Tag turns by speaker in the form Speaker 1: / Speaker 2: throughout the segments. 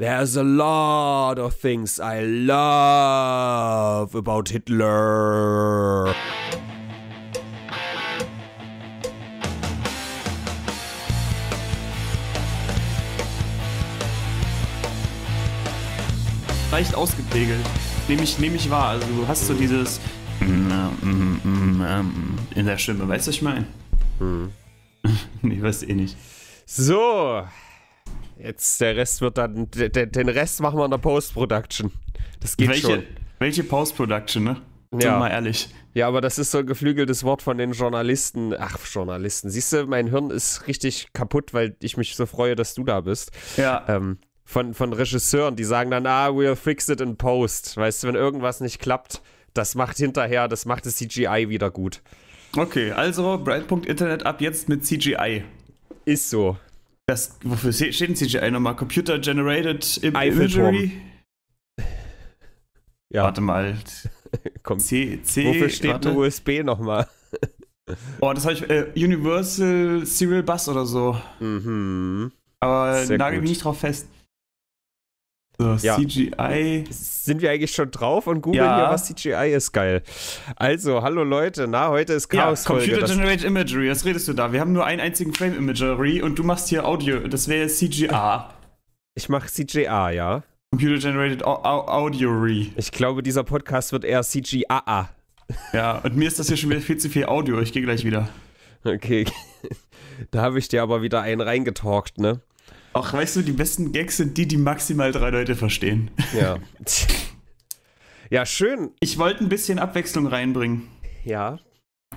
Speaker 1: There's a lot of things I love about Hitler.
Speaker 2: leicht ausgepegelt. Nehme ich, nehm ich wahr. Also du hast so dieses in der Stimme, weißt du, was ich meine? Hm. nee, weiß eh nicht.
Speaker 1: So. Jetzt der Rest wird dann. Den Rest machen wir in der Post-Production. Das geht
Speaker 2: welche,
Speaker 1: schon.
Speaker 2: Welche Post-Production, ne? Ja. mal ehrlich.
Speaker 1: Ja, aber das ist so ein geflügeltes Wort von den Journalisten. Ach, Journalisten. Siehst du, mein Hirn ist richtig kaputt, weil ich mich so freue, dass du da bist.
Speaker 2: Ja.
Speaker 1: Ähm, von, von Regisseuren, die sagen dann, ah, we'll fix it in post. Weißt du, wenn irgendwas nicht klappt, das macht hinterher, das macht das CGI wieder gut.
Speaker 2: Okay, also Brandpunkt Internet ab jetzt mit CGI.
Speaker 1: Ist so.
Speaker 2: Das, wofür steht ein CGI nochmal? Computer Generated Imagery? Ja. Warte mal.
Speaker 1: Komm. C, C, wofür steht warte. USB nochmal?
Speaker 2: oh, das habe ich. Äh, Universal Serial Bus oder so.
Speaker 1: Mhm.
Speaker 2: Aber nagel mich nicht drauf fest. So, ja. CGI.
Speaker 1: Sind wir eigentlich schon drauf und googeln ja. hier, was CGI ist? Geil. Also, hallo Leute, na, heute ist Chaos.
Speaker 2: Ja, Computer Generated Imagery, was redest du da? Wir haben nur einen einzigen Frame Imagery und du machst hier Audio. Das wäre CGA.
Speaker 1: Ich mache CGA, ja.
Speaker 2: Computer Generated Audiory.
Speaker 1: Ich glaube, dieser Podcast wird eher CGA.
Speaker 2: Ja, und mir ist das hier schon wieder viel zu viel Audio. Ich gehe gleich wieder.
Speaker 1: Okay. Da habe ich dir aber wieder einen reingetalkt, ne?
Speaker 2: Ach, weißt du, die besten Gags sind die, die maximal drei Leute verstehen.
Speaker 1: Ja. ja, schön.
Speaker 2: Ich wollte ein bisschen Abwechslung reinbringen.
Speaker 1: Ja.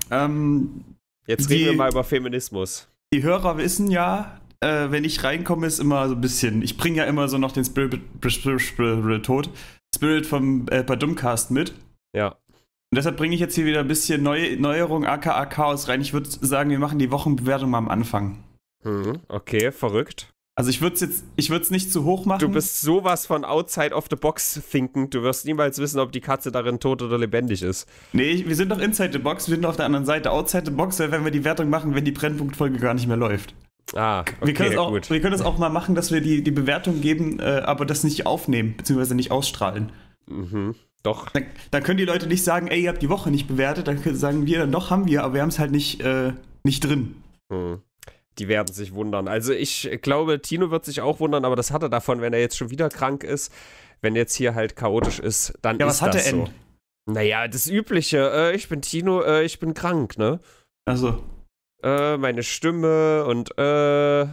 Speaker 2: Ähm,
Speaker 1: Jetzt reden die, wir mal über Feminismus.
Speaker 2: Die Hörer wissen ja, äh, wenn ich reinkomme, ist immer so ein bisschen. Ich bringe ja immer so noch den Spirit, Spirit, Spirit, Tod, Spirit vom äh, Badumcast mit.
Speaker 1: Ja.
Speaker 2: Und deshalb bringe ich jetzt hier wieder ein bisschen Neu Neuerung, aka Chaos rein. Ich würde sagen, wir machen die Wochenbewertung mal am Anfang.
Speaker 1: Hm, okay, verrückt.
Speaker 2: Also ich würde es jetzt, ich würde es nicht zu hoch machen.
Speaker 1: Du bist sowas von outside of the box thinken. Du wirst niemals wissen, ob die Katze darin tot oder lebendig ist.
Speaker 2: Nee, wir sind doch inside the box, wir sind auf der anderen Seite. Outside the box, wenn wir die Wertung machen, wenn die Brennpunktfolge gar nicht mehr läuft.
Speaker 1: Ah, okay,
Speaker 2: wir können es auch,
Speaker 1: gut.
Speaker 2: Wir können es auch mal machen, dass wir die, die Bewertung geben, äh, aber das nicht aufnehmen, beziehungsweise nicht ausstrahlen.
Speaker 1: Mhm. Doch.
Speaker 2: Dann, dann, können die Leute nicht sagen, ey, ihr habt die Woche nicht bewertet. Dann sagen wir, dann doch haben wir, aber wir haben es halt nicht, äh, nicht drin.
Speaker 1: Mhm. Die werden sich wundern. Also ich glaube, Tino wird sich auch wundern, aber das hat er davon, wenn er jetzt schon wieder krank ist. Wenn jetzt hier halt chaotisch ist, dann ja, ist das so. Ja, was hat er denn? Naja, das Übliche. Äh, ich bin Tino, äh, ich bin krank, ne?
Speaker 2: Also.
Speaker 1: Äh, meine Stimme und äh.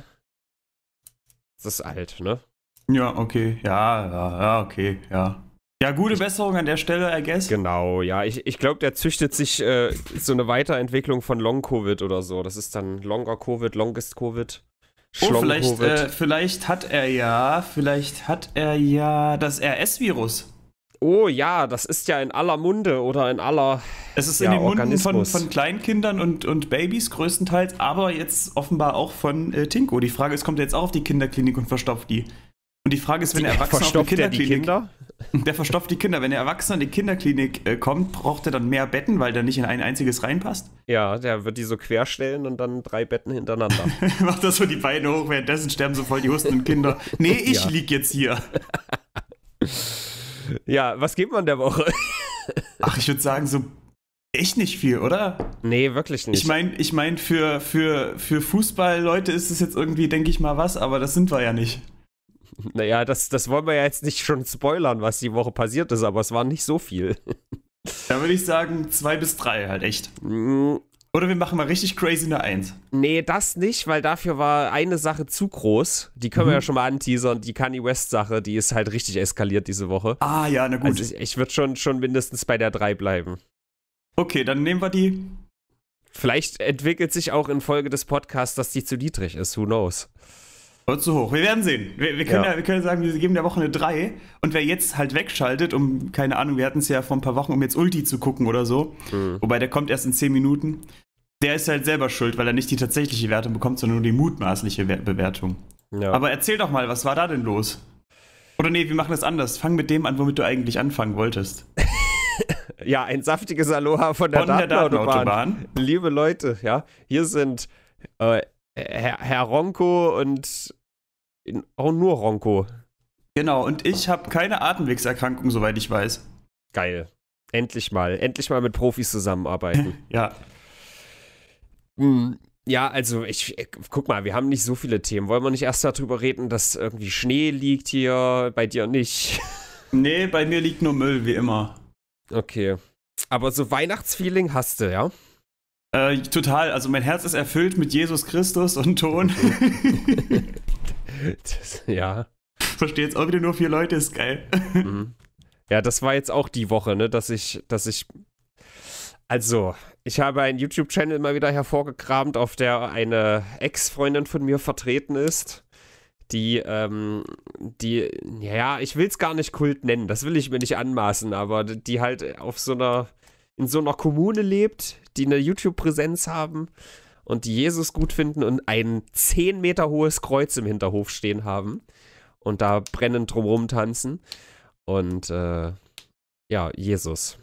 Speaker 1: Das ist alt, ne?
Speaker 2: Ja, okay. Ja, ja, ja, okay, ja. Ja, gute Besserung an der Stelle, I guess.
Speaker 1: Genau, ja. Ich, ich glaube, der züchtet sich äh, so eine Weiterentwicklung von Long-Covid oder so. Das ist dann Longer Covid, Longest Covid.
Speaker 2: Oh, vielleicht, äh, vielleicht hat er ja, vielleicht hat er ja das RS-Virus.
Speaker 1: Oh ja, das ist ja in aller Munde oder in aller.
Speaker 2: Es ist ja, in den Munden von, von Kleinkindern und, und Babys größtenteils, aber jetzt offenbar auch von äh, Tinko. Die Frage ist, kommt er jetzt auch auf die Kinderklinik und verstopft die? Und die Frage ist, wenn der Erwachsene auf die Kinderklinik,
Speaker 1: die Kinder?
Speaker 2: der verstopft die Kinder. Wenn der Erwachsene in die Kinderklinik äh, kommt, braucht er dann mehr Betten, weil der nicht in ein einziges reinpasst?
Speaker 1: Ja, der wird die so querstellen und dann drei Betten hintereinander.
Speaker 2: Macht das so die Beine hoch, währenddessen sterben so voll die hustenden Kinder. Nee, ich ja. lieg jetzt hier.
Speaker 1: ja, was gibt man der Woche?
Speaker 2: Ach, ich würde sagen, so echt nicht viel, oder?
Speaker 1: Nee, wirklich nicht.
Speaker 2: Ich meine, ich mein, für, für, für Fußballleute ist es jetzt irgendwie, denke ich mal, was, aber das sind wir ja nicht.
Speaker 1: Naja, das, das wollen wir ja jetzt nicht schon spoilern, was die Woche passiert ist, aber es war nicht so viel.
Speaker 2: Da würde ich sagen, zwei bis drei halt echt. Mm. Oder wir machen mal richtig crazy eine Eins.
Speaker 1: Nee, das nicht, weil dafür war eine Sache zu groß. Die können mhm. wir ja schon mal anteasern. Die Kanye West-Sache, die ist halt richtig eskaliert diese Woche.
Speaker 2: Ah, ja, na gut.
Speaker 1: Also ich, ich würde schon, schon mindestens bei der drei bleiben.
Speaker 2: Okay, dann nehmen wir die.
Speaker 1: Vielleicht entwickelt sich auch in Folge des Podcasts, dass die zu niedrig ist. Who knows?
Speaker 2: Oder zu hoch. Wir werden sehen. Wir, wir können ja. ja. wir können sagen, wir geben der Woche eine 3. Und wer jetzt halt wegschaltet, um, keine Ahnung, wir hatten es ja vor ein paar Wochen, um jetzt Ulti zu gucken oder so, mhm. wobei der kommt erst in 10 Minuten, der ist halt selber schuld, weil er nicht die tatsächliche Wertung bekommt, sondern nur die mutmaßliche Bewertung. Ja. Aber erzähl doch mal, was war da denn los? Oder nee, wir machen das anders. Fang mit dem an, womit du eigentlich anfangen wolltest.
Speaker 1: ja, ein saftiges Aloha von der, von der Datenautobahn. Liebe Leute, ja, hier sind äh, Herr, Herr Ronco und in, oh, nur Ronco.
Speaker 2: Genau, und ich habe keine Atemwegserkrankung, soweit ich weiß.
Speaker 1: Geil. Endlich mal. Endlich mal mit Profis zusammenarbeiten.
Speaker 2: ja.
Speaker 1: Hm, ja, also ich, ich, guck mal, wir haben nicht so viele Themen. Wollen wir nicht erst darüber reden, dass irgendwie Schnee liegt hier, bei dir nicht?
Speaker 2: Nee, bei mir liegt nur Müll, wie immer.
Speaker 1: Okay. Aber so Weihnachtsfeeling hast du, ja?
Speaker 2: Äh, total. Also mein Herz ist erfüllt mit Jesus Christus und Ton.
Speaker 1: das, ja.
Speaker 2: Verstehe jetzt auch wieder nur vier Leute, ist geil.
Speaker 1: Mhm. Ja, das war jetzt auch die Woche, ne, dass ich, dass ich. Also, ich habe einen YouTube-Channel mal wieder hervorgekramt, auf der eine Ex-Freundin von mir vertreten ist die, ähm, die, ja, ich will es gar nicht Kult nennen, das will ich mir nicht anmaßen, aber die halt auf so einer, in so einer Kommune lebt, die eine YouTube-Präsenz haben und die Jesus gut finden und ein 10 Meter hohes Kreuz im Hinterhof stehen haben und da brennend drumrum tanzen. Und äh, ja, Jesus.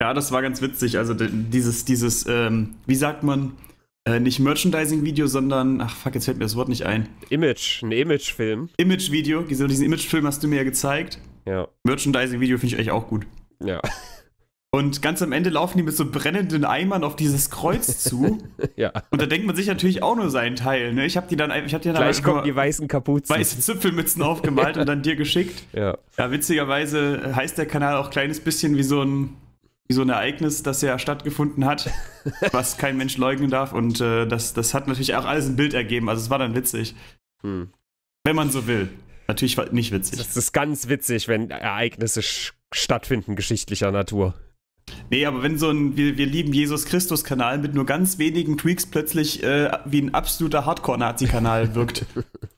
Speaker 2: Ja, das war ganz witzig. Also dieses, dieses, ähm, wie sagt man, äh, nicht Merchandising-Video, sondern, ach fuck, jetzt fällt mir das Wort nicht ein.
Speaker 1: Image, ein Image-Film.
Speaker 2: Image-Video, diesen Image-Film hast du mir ja gezeigt.
Speaker 1: Ja.
Speaker 2: Merchandising-Video finde ich eigentlich auch gut.
Speaker 1: Ja.
Speaker 2: Und ganz am Ende laufen die mit so brennenden Eimern auf dieses Kreuz zu.
Speaker 1: ja.
Speaker 2: Und da denkt man sich natürlich auch nur seinen Teil. Ne? Ich habe die dann, ich hab die dann
Speaker 1: Gleich kommen die weißen Kapuzen.
Speaker 2: Weiße Zipfelmützen aufgemalt und dann dir geschickt.
Speaker 1: Ja.
Speaker 2: Ja, witzigerweise heißt der Kanal auch ein kleines bisschen wie so ein wie so ein Ereignis, das ja stattgefunden hat, was kein Mensch leugnen darf. Und äh, das, das hat natürlich auch alles ein Bild ergeben. Also es war dann witzig. Hm. Wenn man so will. Natürlich nicht witzig.
Speaker 1: Das ist ganz witzig, wenn Ereignisse stattfinden, geschichtlicher Natur.
Speaker 2: Nee, aber wenn so ein Wir, wir lieben Jesus Christus-Kanal mit nur ganz wenigen Tweaks plötzlich äh, wie ein absoluter Hardcore-Nazi-Kanal wirkt.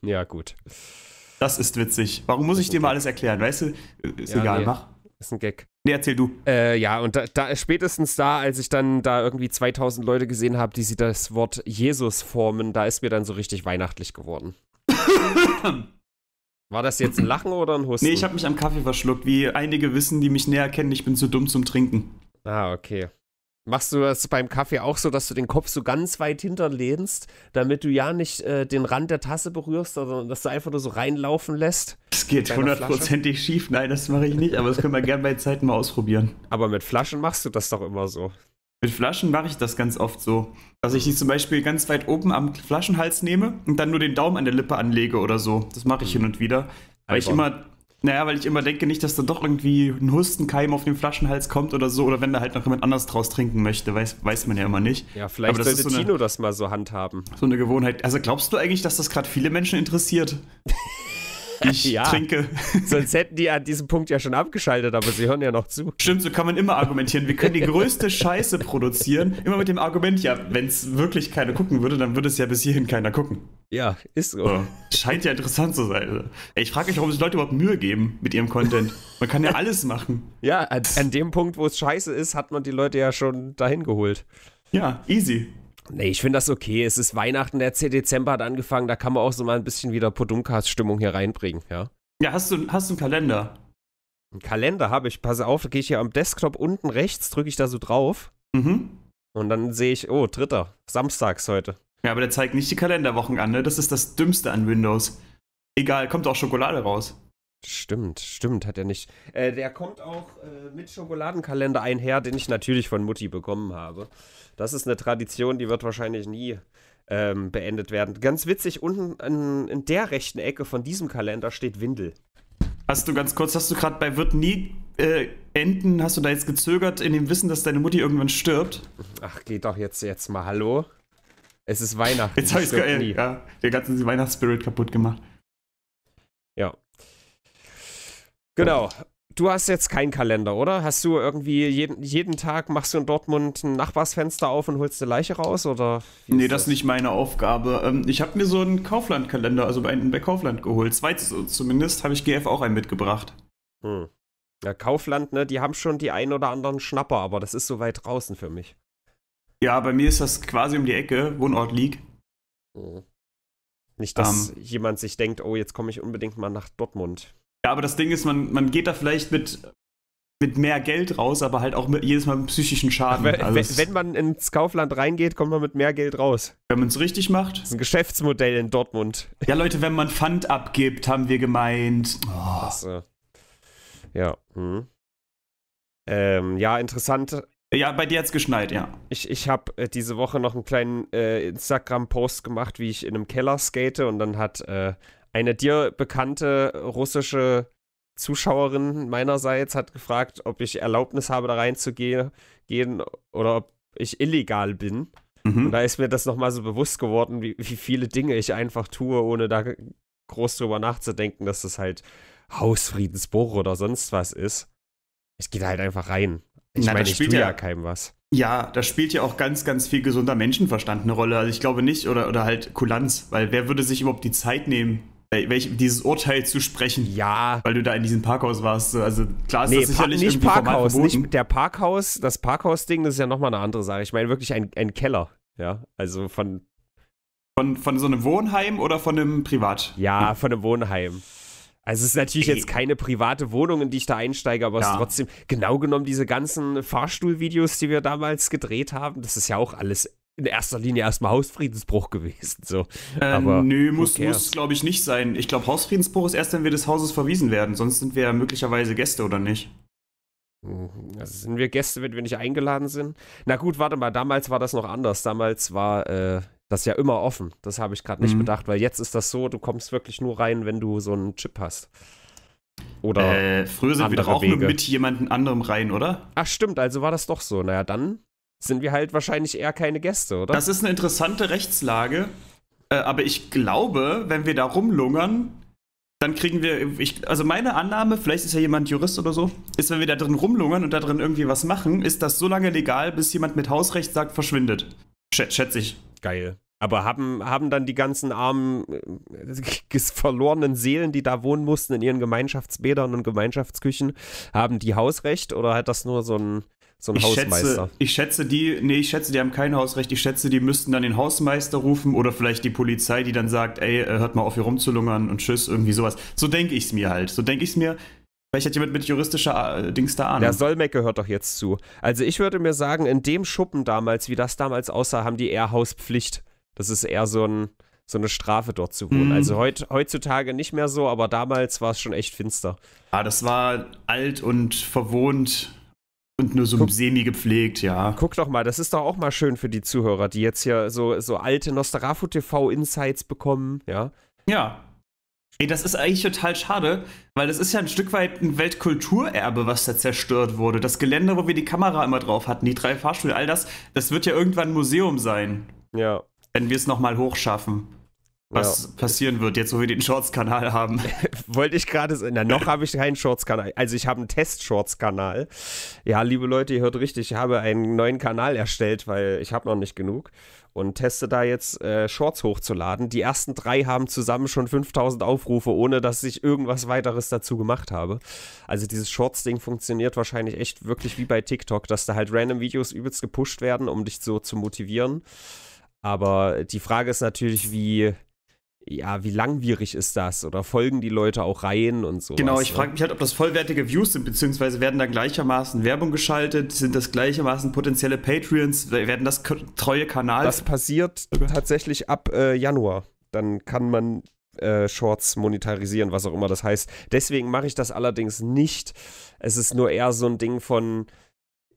Speaker 1: ja, gut.
Speaker 2: Das ist witzig. Warum muss ich dir mal alles erklären? Weißt du? Ist ja, egal, nee. mach.
Speaker 1: Ist ein Gag.
Speaker 2: Nee, erzähl du.
Speaker 1: Äh, ja, und da, da, spätestens da, als ich dann da irgendwie 2000 Leute gesehen habe, die sie das Wort Jesus formen, da ist mir dann so richtig weihnachtlich geworden. War das jetzt ein Lachen oder ein Husten?
Speaker 2: Nee, ich habe mich am Kaffee verschluckt. Wie einige wissen, die mich näher kennen, ich bin zu dumm zum Trinken.
Speaker 1: Ah, okay. Machst du das beim Kaffee auch so, dass du den Kopf so ganz weit hinterlehnst, damit du ja nicht äh, den Rand der Tasse berührst, sondern dass du einfach nur so reinlaufen lässt?
Speaker 2: Das geht hundertprozentig schief. Nein, das mache ich nicht, aber das können wir gerne bei Zeiten mal ausprobieren.
Speaker 1: Aber mit Flaschen machst du das doch immer so.
Speaker 2: Mit Flaschen mache ich das ganz oft so. Dass ich die zum Beispiel ganz weit oben am Flaschenhals nehme und dann nur den Daumen an der Lippe anlege oder so. Das mache ich hin und wieder. Weil ich immer naja, weil ich immer denke nicht, dass da doch irgendwie ein Hustenkeim auf den Flaschenhals kommt oder so, oder wenn da halt noch jemand anders draus trinken möchte, weiß, weiß man ja immer nicht.
Speaker 1: Ja, vielleicht sollte so Tino das mal so handhaben.
Speaker 2: So eine Gewohnheit. Also glaubst du eigentlich, dass das gerade viele Menschen interessiert? ich ja. trinke.
Speaker 1: Sonst hätten die an diesem Punkt ja schon abgeschaltet, aber sie hören ja noch zu.
Speaker 2: Stimmt, so kann man immer argumentieren. Wir können die größte Scheiße produzieren, immer mit dem Argument, ja, wenn es wirklich keiner gucken würde, dann würde es ja bis hierhin keiner gucken.
Speaker 1: Ja, ist so. Oh,
Speaker 2: scheint ja interessant zu sein. Ich frage mich, warum sich Leute überhaupt Mühe geben mit ihrem Content. Man kann ja alles machen.
Speaker 1: Ja, an, an dem Punkt, wo es scheiße ist, hat man die Leute ja schon dahin geholt.
Speaker 2: Ja, easy.
Speaker 1: Nee, ich finde das okay. Es ist Weihnachten, der 10. Dezember hat angefangen, da kann man auch so mal ein bisschen wieder Podunkas-Stimmung hier reinbringen, ja.
Speaker 2: Ja, hast du, hast du einen Kalender?
Speaker 1: Einen Kalender habe ich, pass auf, da gehe ich hier am Desktop unten rechts, drücke ich da so drauf.
Speaker 2: Mhm.
Speaker 1: Und dann sehe ich, oh, dritter, samstags heute.
Speaker 2: Ja, aber der zeigt nicht die Kalenderwochen an, ne? Das ist das Dümmste an Windows. Egal, kommt auch Schokolade raus.
Speaker 1: Stimmt, stimmt, hat er nicht. Äh, der kommt auch äh, mit Schokoladenkalender einher, den ich natürlich von Mutti bekommen habe. Das ist eine Tradition, die wird wahrscheinlich nie ähm, beendet werden. Ganz witzig, unten in, in, der rechten Ecke von diesem Kalender steht Windel.
Speaker 2: Hast du ganz kurz, hast du gerade bei Wird nie äh, enden, hast du da jetzt gezögert in dem Wissen, dass deine Mutti irgendwann stirbt?
Speaker 1: Ach, geht doch jetzt, jetzt mal, hallo? Es ist Weihnachten.
Speaker 2: Jetzt habe ich es ja, den ganzen Weihnachtsspirit kaputt gemacht.
Speaker 1: Ja. Genau. Du hast jetzt keinen Kalender, oder? Hast du irgendwie jeden, jeden Tag machst du in Dortmund ein Nachbarsfenster auf und holst eine Leiche raus? Oder
Speaker 2: nee, das ist nicht meine Aufgabe. Ähm, ich habe mir so einen Kaufland-Kalender, also einen bei Kaufland geholt. Zwei zumindest, habe ich GF auch einen mitgebracht.
Speaker 1: Hm. Ja, Kaufland, ne, die haben schon die ein oder anderen Schnapper, aber das ist so weit draußen für mich.
Speaker 2: Ja, bei mir ist das quasi um die Ecke, Wohnort liegt.
Speaker 1: Hm. Nicht, dass um, ähm. jemand sich denkt, oh, jetzt komme ich unbedingt mal nach Dortmund.
Speaker 2: Ja, aber das Ding ist, man, man geht da vielleicht mit, mit mehr Geld raus, aber halt auch mit, jedes Mal mit psychischen Schaden.
Speaker 1: Wenn, also wenn, man ins Kaufland reingeht, kommt man mit mehr Geld raus.
Speaker 2: Wenn man es richtig macht.
Speaker 1: Das ist ein Geschäftsmodell in Dortmund.
Speaker 2: Ja, Leute, wenn man Pfand abgibt, haben wir gemeint.
Speaker 1: Oh. So. Ja. Hm. Ähm, ja, interessant.
Speaker 2: Ja, bei dir hat es geschneit, ja.
Speaker 1: Ich, ich habe äh, diese Woche noch einen kleinen äh, Instagram-Post gemacht, wie ich in einem Keller skate und dann hat äh, eine dir bekannte russische Zuschauerin meinerseits hat gefragt, ob ich Erlaubnis habe, da reinzugehen gehen, oder ob ich illegal bin. Mhm. Und da ist mir das nochmal so bewusst geworden, wie, wie viele Dinge ich einfach tue, ohne da groß drüber nachzudenken, dass das halt Hausfriedensbruch oder sonst was ist. Ich gehe da halt einfach rein. Ich meine, ich tue ja, ja keinem was.
Speaker 2: Ja, da spielt ja auch ganz, ganz viel gesunder Menschenverstand eine Rolle. Also ich glaube nicht, oder, oder halt Kulanz, weil wer würde sich überhaupt die Zeit nehmen, welch, dieses Urteil zu sprechen.
Speaker 1: Ja.
Speaker 2: Weil du da in diesem Parkhaus warst. Also klar ist
Speaker 1: nee, das sicherlich pa nicht Parkhaus, nicht der Parkhaus, das Parkhaus-Ding, das ist ja nochmal eine andere Sache. Ich meine wirklich ein, ein Keller. Ja, also von.
Speaker 2: Von, von so einem Wohnheim oder von einem Privat?
Speaker 1: Ja, von einem Wohnheim. Also es ist natürlich Ey. jetzt keine private Wohnung, in die ich da einsteige, aber ja. es ist trotzdem genau genommen diese ganzen Fahrstuhlvideos, die wir damals gedreht haben, das ist ja auch alles in erster Linie erstmal Hausfriedensbruch gewesen. So.
Speaker 2: Äh, aber nö, muss, muss glaube ich, nicht sein. Ich glaube, Hausfriedensbruch ist erst, wenn wir des Hauses verwiesen werden. Sonst sind wir ja möglicherweise Gäste, oder nicht?
Speaker 1: Hm, also sind wir Gäste, wenn wir nicht eingeladen sind? Na gut, warte mal, damals war das noch anders. Damals war äh, das ja immer offen. Das habe ich gerade nicht mhm. bedacht, weil jetzt ist das so, du kommst wirklich nur rein, wenn du so einen Chip hast.
Speaker 2: Oder äh, früher sind wir doch auch Wege. nur mit jemandem anderem rein, oder?
Speaker 1: Ach stimmt, also war das doch so. Naja, dann sind wir halt wahrscheinlich eher keine Gäste, oder?
Speaker 2: Das ist eine interessante Rechtslage. Äh, aber ich glaube, wenn wir da rumlungern, dann kriegen wir, ich, also meine Annahme, vielleicht ist ja jemand Jurist oder so, ist, wenn wir da drin rumlungern und da drin irgendwie was machen, ist das so lange legal, bis jemand mit Hausrecht sagt, verschwindet. Schätze ich.
Speaker 1: Geil. Aber haben, haben dann die ganzen armen, äh, verlorenen Seelen, die da wohnen mussten in ihren Gemeinschaftsbädern und Gemeinschaftsküchen, haben die Hausrecht oder hat das nur so ein so ein
Speaker 2: ich
Speaker 1: Hausmeister.
Speaker 2: Schätze, ich schätze die, nee, ich schätze, die haben kein Hausrecht. Ich schätze, die müssten dann den Hausmeister rufen oder vielleicht die Polizei, die dann sagt, ey, äh, hört mal auf, hier rumzulungern und tschüss, irgendwie sowas. So denke ich es mir halt. So denke ich es mir. Vielleicht hat jemand mit juristischer äh, Dings da Ahnung.
Speaker 1: Der Solmecke gehört doch jetzt zu. Also ich würde mir sagen, in dem Schuppen damals, wie das damals aussah, haben die eher Hauspflicht. Das ist eher so, ein, so eine Strafe dort zu wohnen. Mm. Also heut, heutzutage nicht mehr so, aber damals war es schon echt finster.
Speaker 2: Ah, das war alt und verwohnt und nur so guck, semi gepflegt, ja.
Speaker 1: Guck doch mal, das ist doch auch mal schön für die Zuhörer, die jetzt hier so, so alte Nostarafu TV Insights bekommen, ja.
Speaker 2: Ja. Ey, das ist eigentlich total schade, weil das ist ja ein Stück weit ein Weltkulturerbe, was da zerstört wurde. Das Gelände, wo wir die Kamera immer drauf hatten, die drei Fahrstühle, all das, das wird ja irgendwann ein Museum sein.
Speaker 1: Ja.
Speaker 2: Wenn wir es nochmal hochschaffen was ja. passieren wird, jetzt wo wir den Shorts-Kanal haben.
Speaker 1: Wollte ich gerade sagen. Na, noch habe ich keinen Shorts-Kanal. Also ich habe einen Test-Shorts-Kanal. Ja, liebe Leute, ihr hört richtig, ich habe einen neuen Kanal erstellt, weil ich habe noch nicht genug. Und teste da jetzt äh, Shorts hochzuladen. Die ersten drei haben zusammen schon 5000 Aufrufe, ohne dass ich irgendwas weiteres dazu gemacht habe. Also dieses Shorts-Ding funktioniert wahrscheinlich echt wirklich wie bei TikTok, dass da halt random Videos übelst gepusht werden, um dich so zu motivieren. Aber die Frage ist natürlich, wie ja, wie langwierig ist das? Oder folgen die Leute auch rein und so?
Speaker 2: Genau, ich frage mich halt, ob das vollwertige Views sind, beziehungsweise werden da gleichermaßen Werbung geschaltet? Sind das gleichermaßen potenzielle Patreons? Werden das treue Kanal?
Speaker 1: Das passiert tatsächlich ab äh, Januar. Dann kann man äh, Shorts monetarisieren, was auch immer das heißt. Deswegen mache ich das allerdings nicht. Es ist nur eher so ein Ding von,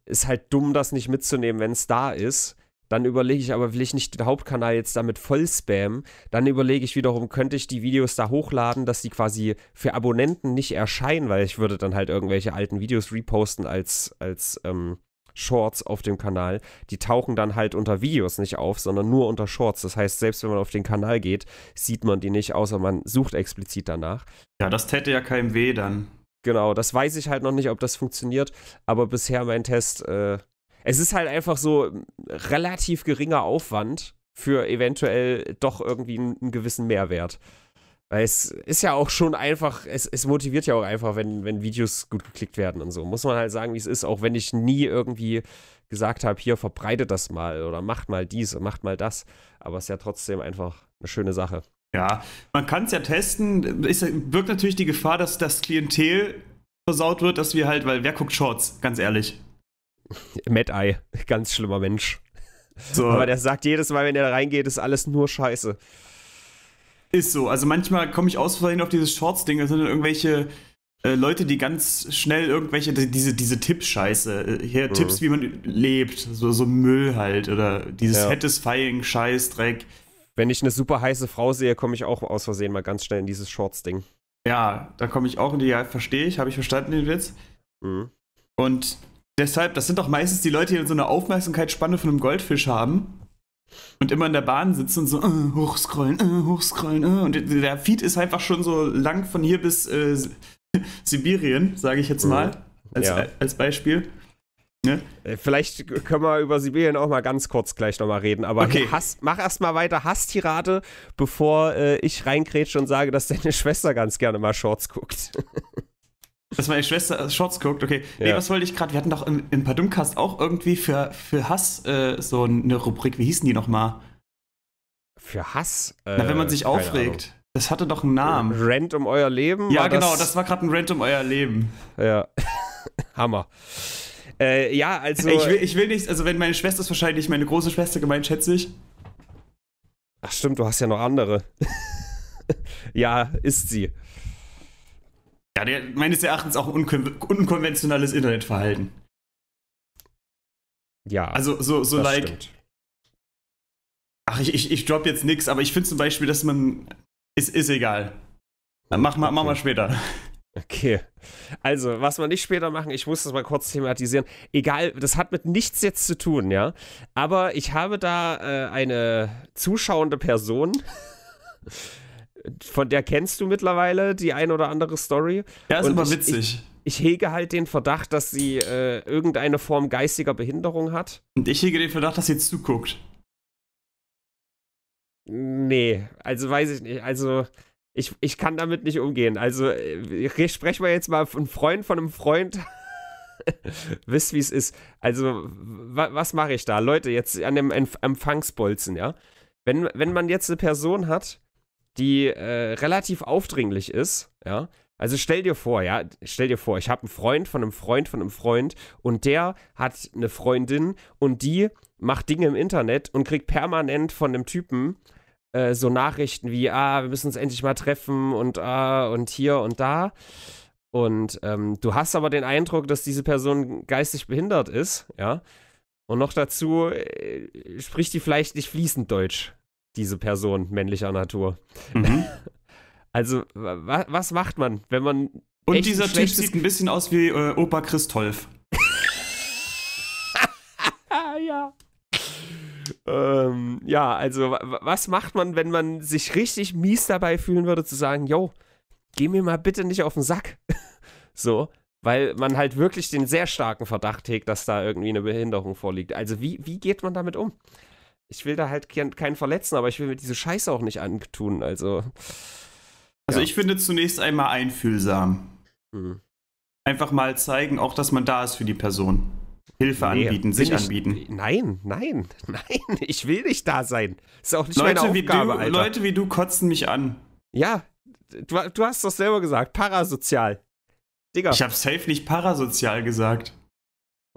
Speaker 1: ist halt dumm, das nicht mitzunehmen, wenn es da ist. Dann überlege ich aber, will ich nicht den Hauptkanal jetzt damit voll spammen? Dann überlege ich wiederum, könnte ich die Videos da hochladen, dass die quasi für Abonnenten nicht erscheinen, weil ich würde dann halt irgendwelche alten Videos reposten als, als ähm, Shorts auf dem Kanal. Die tauchen dann halt unter Videos nicht auf, sondern nur unter Shorts. Das heißt, selbst wenn man auf den Kanal geht, sieht man die nicht, außer man sucht explizit danach.
Speaker 2: Ja, das täte ja keinem weh dann.
Speaker 1: Genau, das weiß ich halt noch nicht, ob das funktioniert, aber bisher mein Test äh, es ist halt einfach so relativ geringer Aufwand für eventuell doch irgendwie einen, einen gewissen Mehrwert. Weil es ist ja auch schon einfach, es, es motiviert ja auch einfach, wenn, wenn Videos gut geklickt werden und so. Muss man halt sagen, wie es ist, auch wenn ich nie irgendwie gesagt habe, hier verbreitet das mal oder macht mal dies macht mal das. Aber es ist ja trotzdem einfach eine schöne Sache.
Speaker 2: Ja, man kann es ja testen. Es birgt natürlich die Gefahr, dass das Klientel versaut wird, dass wir halt, weil wer guckt Shorts, ganz ehrlich.
Speaker 1: Mad Eye, ganz schlimmer Mensch. So. Aber der sagt jedes Mal, wenn er da reingeht, ist alles nur Scheiße.
Speaker 2: Ist so. Also manchmal komme ich aus Versehen auf dieses Shorts-Ding, das sind irgendwelche äh, Leute, die ganz schnell irgendwelche, diese, diese Tipps-Scheiße, äh, hier mhm. Tipps, wie man lebt, so, so Müll halt, oder dieses ja. Satisfying-Scheißdreck.
Speaker 1: Wenn ich eine super heiße Frau sehe, komme ich auch aus Versehen mal ganz schnell in dieses Shorts-Ding.
Speaker 2: Ja, da komme ich auch in die, ja, verstehe ich, habe ich verstanden den Witz. Mhm. Und deshalb, das sind doch meistens die Leute, die so eine Aufmerksamkeitsspanne von einem Goldfisch haben und immer in der Bahn sitzen und so äh, hochscrollen, äh, hochscrollen, äh, und der Feed ist einfach schon so lang von hier bis äh, Sibirien, sage ich jetzt mhm. mal, als, ja. als Beispiel.
Speaker 1: Ne? Äh, vielleicht können wir über Sibirien auch mal ganz kurz gleich nochmal reden, aber okay. Hass, mach erstmal weiter Hasstirade, bevor äh, ich reingrätsche und sage, dass deine Schwester ganz gerne mal Shorts guckt.
Speaker 2: Dass meine Schwester Shorts guckt, okay. Nee, was wollte ich gerade? Wir hatten doch im, im Padumcast auch irgendwie für, für Hass äh, so eine Rubrik. Wie hießen die nochmal?
Speaker 1: Für Hass?
Speaker 2: Äh, Na, wenn man sich aufregt. Ahnung. Das hatte doch einen Namen.
Speaker 1: Rent um euer Leben?
Speaker 2: Ja, genau, das, das war gerade ein Rent um euer Leben.
Speaker 1: Ja. Hammer. Äh, ja, also.
Speaker 2: Ich will, ich will nicht, also wenn meine Schwester ist wahrscheinlich meine große Schwester gemeint, schätze ich.
Speaker 1: Ach stimmt, du hast ja noch andere. ja, ist sie.
Speaker 2: Ja, der, meines Erachtens auch ein unkon unkonventionelles Internetverhalten.
Speaker 1: Ja.
Speaker 2: Also so, so like. Stimmt. Ach, ich, ich, ich drop jetzt nichts, aber ich finde zum Beispiel, dass man. Ist, ist egal. Mach mal, okay. mach mal später.
Speaker 1: Okay. Also, was wir nicht später machen, ich muss das mal kurz thematisieren. Egal, das hat mit nichts jetzt zu tun, ja. Aber ich habe da äh, eine zuschauende Person von der kennst du mittlerweile die ein oder andere Story.
Speaker 2: Ja, ist immer witzig.
Speaker 1: Ich, ich, hege halt den Verdacht, dass sie äh, irgendeine Form geistiger Behinderung hat.
Speaker 2: Und ich hege den Verdacht, dass sie zuguckt.
Speaker 1: Nee, also weiß ich nicht. Also, ich, ich kann damit nicht umgehen. Also, äh, sprechen wir jetzt mal von Freund von einem Freund. Wisst, wie es ist. Also, wa was mache ich da? Leute, jetzt an dem Empfangsbolzen, ja? Wenn, wenn man jetzt eine Person hat, die äh, relativ aufdringlich ist, ja. Also stell dir vor, ja, stell dir vor, ich habe einen Freund von einem Freund von einem Freund und der hat eine Freundin und die macht Dinge im Internet und kriegt permanent von dem Typen äh, so Nachrichten wie, ah, wir müssen uns endlich mal treffen und ah, und hier und da. Und ähm, du hast aber den Eindruck, dass diese Person geistig behindert ist, ja. Und noch dazu äh, spricht die vielleicht nicht fließend Deutsch diese Person männlicher Natur. Mhm. Also, wa was macht man, wenn man.
Speaker 2: Und dieser Typ sieht ein bisschen aus wie äh, Opa Christolf.
Speaker 1: ja. Ähm, ja, also, was macht man, wenn man sich richtig mies dabei fühlen würde, zu sagen: Yo, geh mir mal bitte nicht auf den Sack. so, weil man halt wirklich den sehr starken Verdacht hegt, dass da irgendwie eine Behinderung vorliegt. Also, wie, wie geht man damit um? Ich will da halt keinen verletzen, aber ich will mir diese Scheiße auch nicht antun. Also.
Speaker 2: Also ja. ich finde zunächst einmal einfühlsam. Mhm. Einfach mal zeigen, auch dass man da ist für die Person. Hilfe nee, anbieten, sich ich, anbieten.
Speaker 1: Nein, nein, nein, ich will nicht da sein. Ist auch nicht Leute meine Aufgabe,
Speaker 2: wie du, Alter. Leute wie du kotzen mich an.
Speaker 1: Ja, du, du hast doch selber gesagt, parasozial.
Speaker 2: Digga. Ich habe safe nicht parasozial gesagt.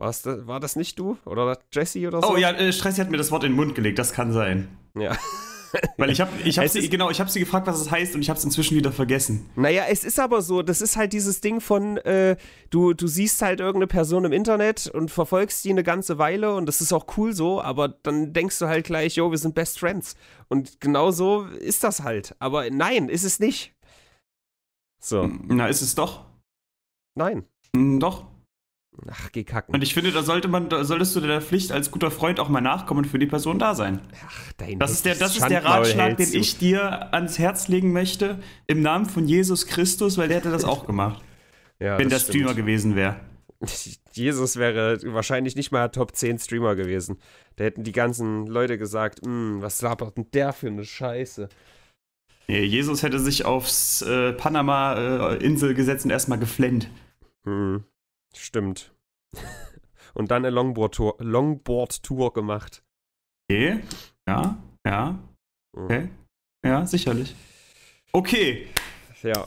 Speaker 1: Das, war das nicht du? Oder Jesse oder so?
Speaker 2: Oh ja, äh, hat mir das Wort in den Mund gelegt, das kann sein.
Speaker 1: Ja.
Speaker 2: Weil ich habe ich hab sie, genau, ich hab sie gefragt, was es heißt und ich habe es inzwischen wieder vergessen.
Speaker 1: Naja, es ist aber so, das ist halt dieses Ding von, äh, du, du siehst halt irgendeine Person im Internet und verfolgst die eine ganze Weile und das ist auch cool so, aber dann denkst du halt gleich, yo, wir sind Best Friends. Und genau so ist das halt. Aber nein, ist es nicht.
Speaker 2: So. Na, ist es doch.
Speaker 1: Nein.
Speaker 2: Doch.
Speaker 1: Ach, geh kacken.
Speaker 2: Und ich finde, da sollte man, da solltest du der Pflicht als guter Freund auch mal nachkommen und für die Person da sein. Ach, dein Das ist der, das ist der Ratschlag, den ich dir ans Herz legen möchte, im Namen von Jesus Christus, weil der hätte das auch gemacht. ja, wenn das der Streamer gewesen wäre.
Speaker 1: Jesus wäre wahrscheinlich nicht mal Top 10 Streamer gewesen. Da hätten die ganzen Leute gesagt, hm, was labert denn der für eine Scheiße?
Speaker 2: Nee, Jesus hätte sich aufs äh, Panama-Insel äh, gesetzt und erstmal geflennt.
Speaker 1: Hm. Stimmt. Und dann eine Longboard-Tour Longboard -Tour gemacht.
Speaker 2: Okay. Ja, ja. Mhm. Okay. Ja, sicherlich. Okay.
Speaker 1: Ja.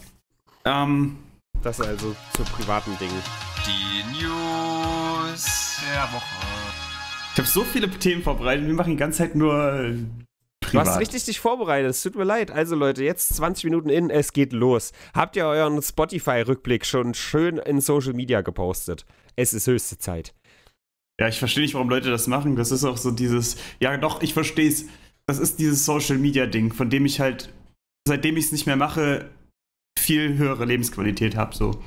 Speaker 2: Ähm,
Speaker 1: Das also zu privaten Dingen.
Speaker 2: Die News der Woche. Ich habe so viele Themen vorbereitet. Wir machen die ganze Zeit nur äh,
Speaker 1: Privat. Du hast richtig dich vorbereitet. Es tut mir leid. Also Leute, jetzt 20 Minuten in, es geht los. Habt ihr euren Spotify-Rückblick schon schön in Social Media gepostet? Es ist höchste Zeit.
Speaker 2: Ja, ich verstehe nicht, warum Leute das machen. Das ist auch so dieses, ja doch, ich verstehe es. Das ist dieses Social Media Ding, von dem ich halt, seitdem ich es nicht mehr mache, viel höhere Lebensqualität habe. So.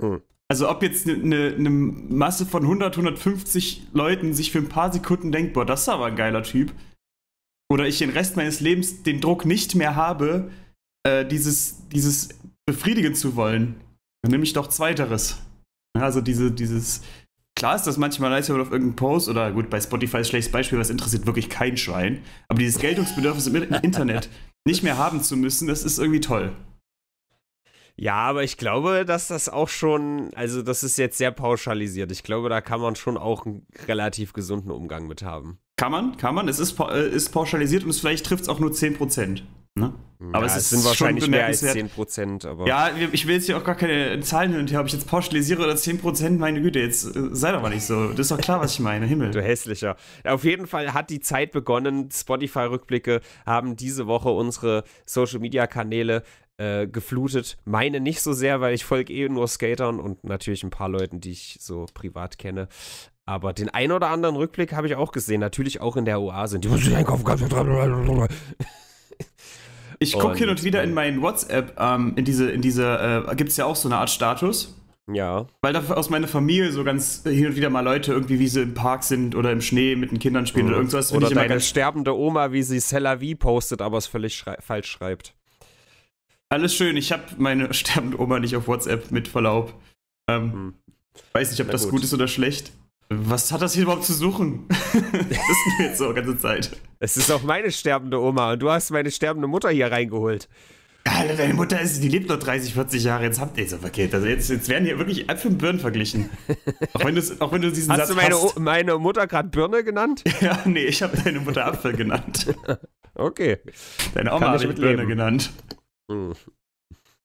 Speaker 2: Hm. Also ob jetzt eine ne, ne Masse von 100, 150 Leuten sich für ein paar Sekunden denkt, boah, das ist aber ein geiler Typ. Oder ich den Rest meines Lebens den Druck nicht mehr habe, äh, dieses, dieses befriedigen zu wollen. Dann nehme ich doch Zweiteres. Also diese, dieses, Klar ist das manchmal nice, wenn man auf irgendeinen Post oder gut, bei Spotify ist schlechtes Beispiel, was interessiert wirklich kein Schwein. Aber dieses Geltungsbedürfnis im Internet nicht mehr haben zu müssen, das ist irgendwie toll.
Speaker 1: Ja, aber ich glaube, dass das auch schon, also das ist jetzt sehr pauschalisiert. Ich glaube, da kann man schon auch einen relativ gesunden Umgang mit haben.
Speaker 2: Kann man, kann man. Es ist, äh, ist pauschalisiert und es vielleicht trifft es auch nur 10%. Ne?
Speaker 1: Aber ja, es, es sind wahrscheinlich mehr als 10%. Aber
Speaker 2: ja, ich will jetzt hier auch gar keine Zahlen hin und her, ob ich jetzt pauschalisiere oder 10%, meine Güte, jetzt äh, sei doch mal nicht so. Das ist doch klar, was ich meine. Himmel.
Speaker 1: Du hässlicher. Auf jeden Fall hat die Zeit begonnen. Spotify-Rückblicke haben diese Woche unsere Social-Media-Kanäle äh, geflutet. Meine nicht so sehr, weil ich folge eh nur Skatern und natürlich ein paar Leuten, die ich so privat kenne. Aber den einen oder anderen Rückblick habe ich auch gesehen. Natürlich auch in der Oase. Die muss ich einkaufen.
Speaker 2: Ich gucke hin und wieder in meinen WhatsApp, ähm, in diese, in diese, äh, gibt es ja auch so eine Art Status.
Speaker 1: Ja.
Speaker 2: Weil da aus meiner Familie so ganz hin und wieder mal Leute irgendwie, wie sie im Park sind oder im Schnee mit den Kindern spielen mhm. oder irgendwas.
Speaker 1: Oder deine sterbende Oma, wie sie Cellavi postet, aber es völlig schrei falsch schreibt.
Speaker 2: Alles schön, ich habe meine sterbende Oma nicht auf WhatsApp mit Verlaub. Ähm, hm. Weiß nicht, ob Na das gut. gut ist oder schlecht. Was hat das hier überhaupt zu suchen? das ist mir jetzt so die ganze Zeit.
Speaker 1: Es ist auch meine sterbende Oma und du hast meine sterbende Mutter hier reingeholt.
Speaker 2: Alter, deine Mutter ist, die lebt noch 30, 40 Jahre. Jetzt habt ihr so verkehrt. Also jetzt, jetzt werden hier wirklich Äpfel und Birnen verglichen. Auch wenn, auch wenn du diesen
Speaker 1: hast
Speaker 2: Satz
Speaker 1: du meine, hast. meine Mutter gerade Birne genannt?
Speaker 2: Ja, nee, ich habe deine Mutter Apfel genannt.
Speaker 1: okay.
Speaker 2: Deine Oma habe ich Birne leben. genannt. Hm.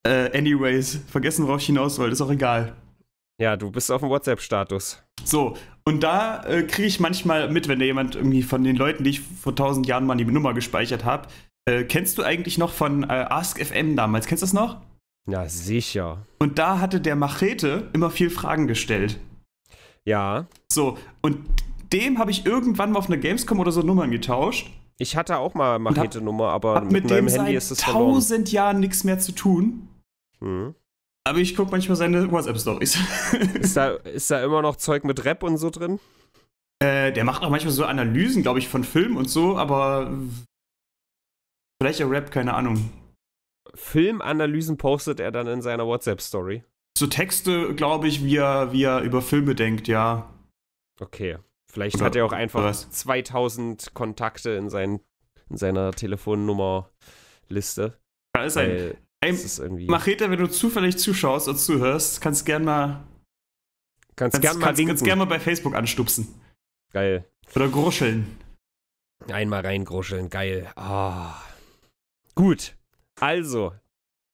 Speaker 2: Äh, anyways, vergessen, worauf ich hinaus wollte, ist auch egal.
Speaker 1: Ja, du bist auf dem WhatsApp-Status.
Speaker 2: So, und da äh, kriege ich manchmal mit, wenn da jemand irgendwie von den Leuten, die ich vor tausend Jahren mal die Nummer gespeichert habe, äh, kennst du eigentlich noch von äh, AskFM damals? Kennst du das noch?
Speaker 1: Ja, sicher.
Speaker 2: Und da hatte der Machete immer viel Fragen gestellt.
Speaker 1: Ja.
Speaker 2: So, und dem habe ich irgendwann mal auf einer Gamescom oder so Nummern getauscht.
Speaker 1: Ich hatte auch mal Machete-Nummer, aber
Speaker 2: mit, mit meinem Handy ist es tausend Jahren nichts mehr zu tun. Hm. Aber ich gucke manchmal seine WhatsApp-Stories.
Speaker 1: ist, da, ist da immer noch Zeug mit Rap und so drin?
Speaker 2: Äh, der macht auch manchmal so Analysen, glaube ich, von Filmen und so, aber vielleicht ja Rap, keine Ahnung.
Speaker 1: Filmanalysen postet er dann in seiner WhatsApp-Story?
Speaker 2: So Texte, glaube ich, wie er, wie er über Filme denkt, ja.
Speaker 1: Okay. Vielleicht Oder hat er auch einfach was? 2000 Kontakte in, sein, in seiner Telefonnummerliste.
Speaker 2: Kann es sein. Ey, Machete, wenn du zufällig zuschaust und zuhörst, kannst gern mal.
Speaker 1: Kannst, kannst gern mal
Speaker 2: kannst, kannst gern mal bei Facebook anstupsen.
Speaker 1: Geil.
Speaker 2: Oder gruscheln.
Speaker 1: Einmal reingruscheln, geil. Oh. Gut. Also,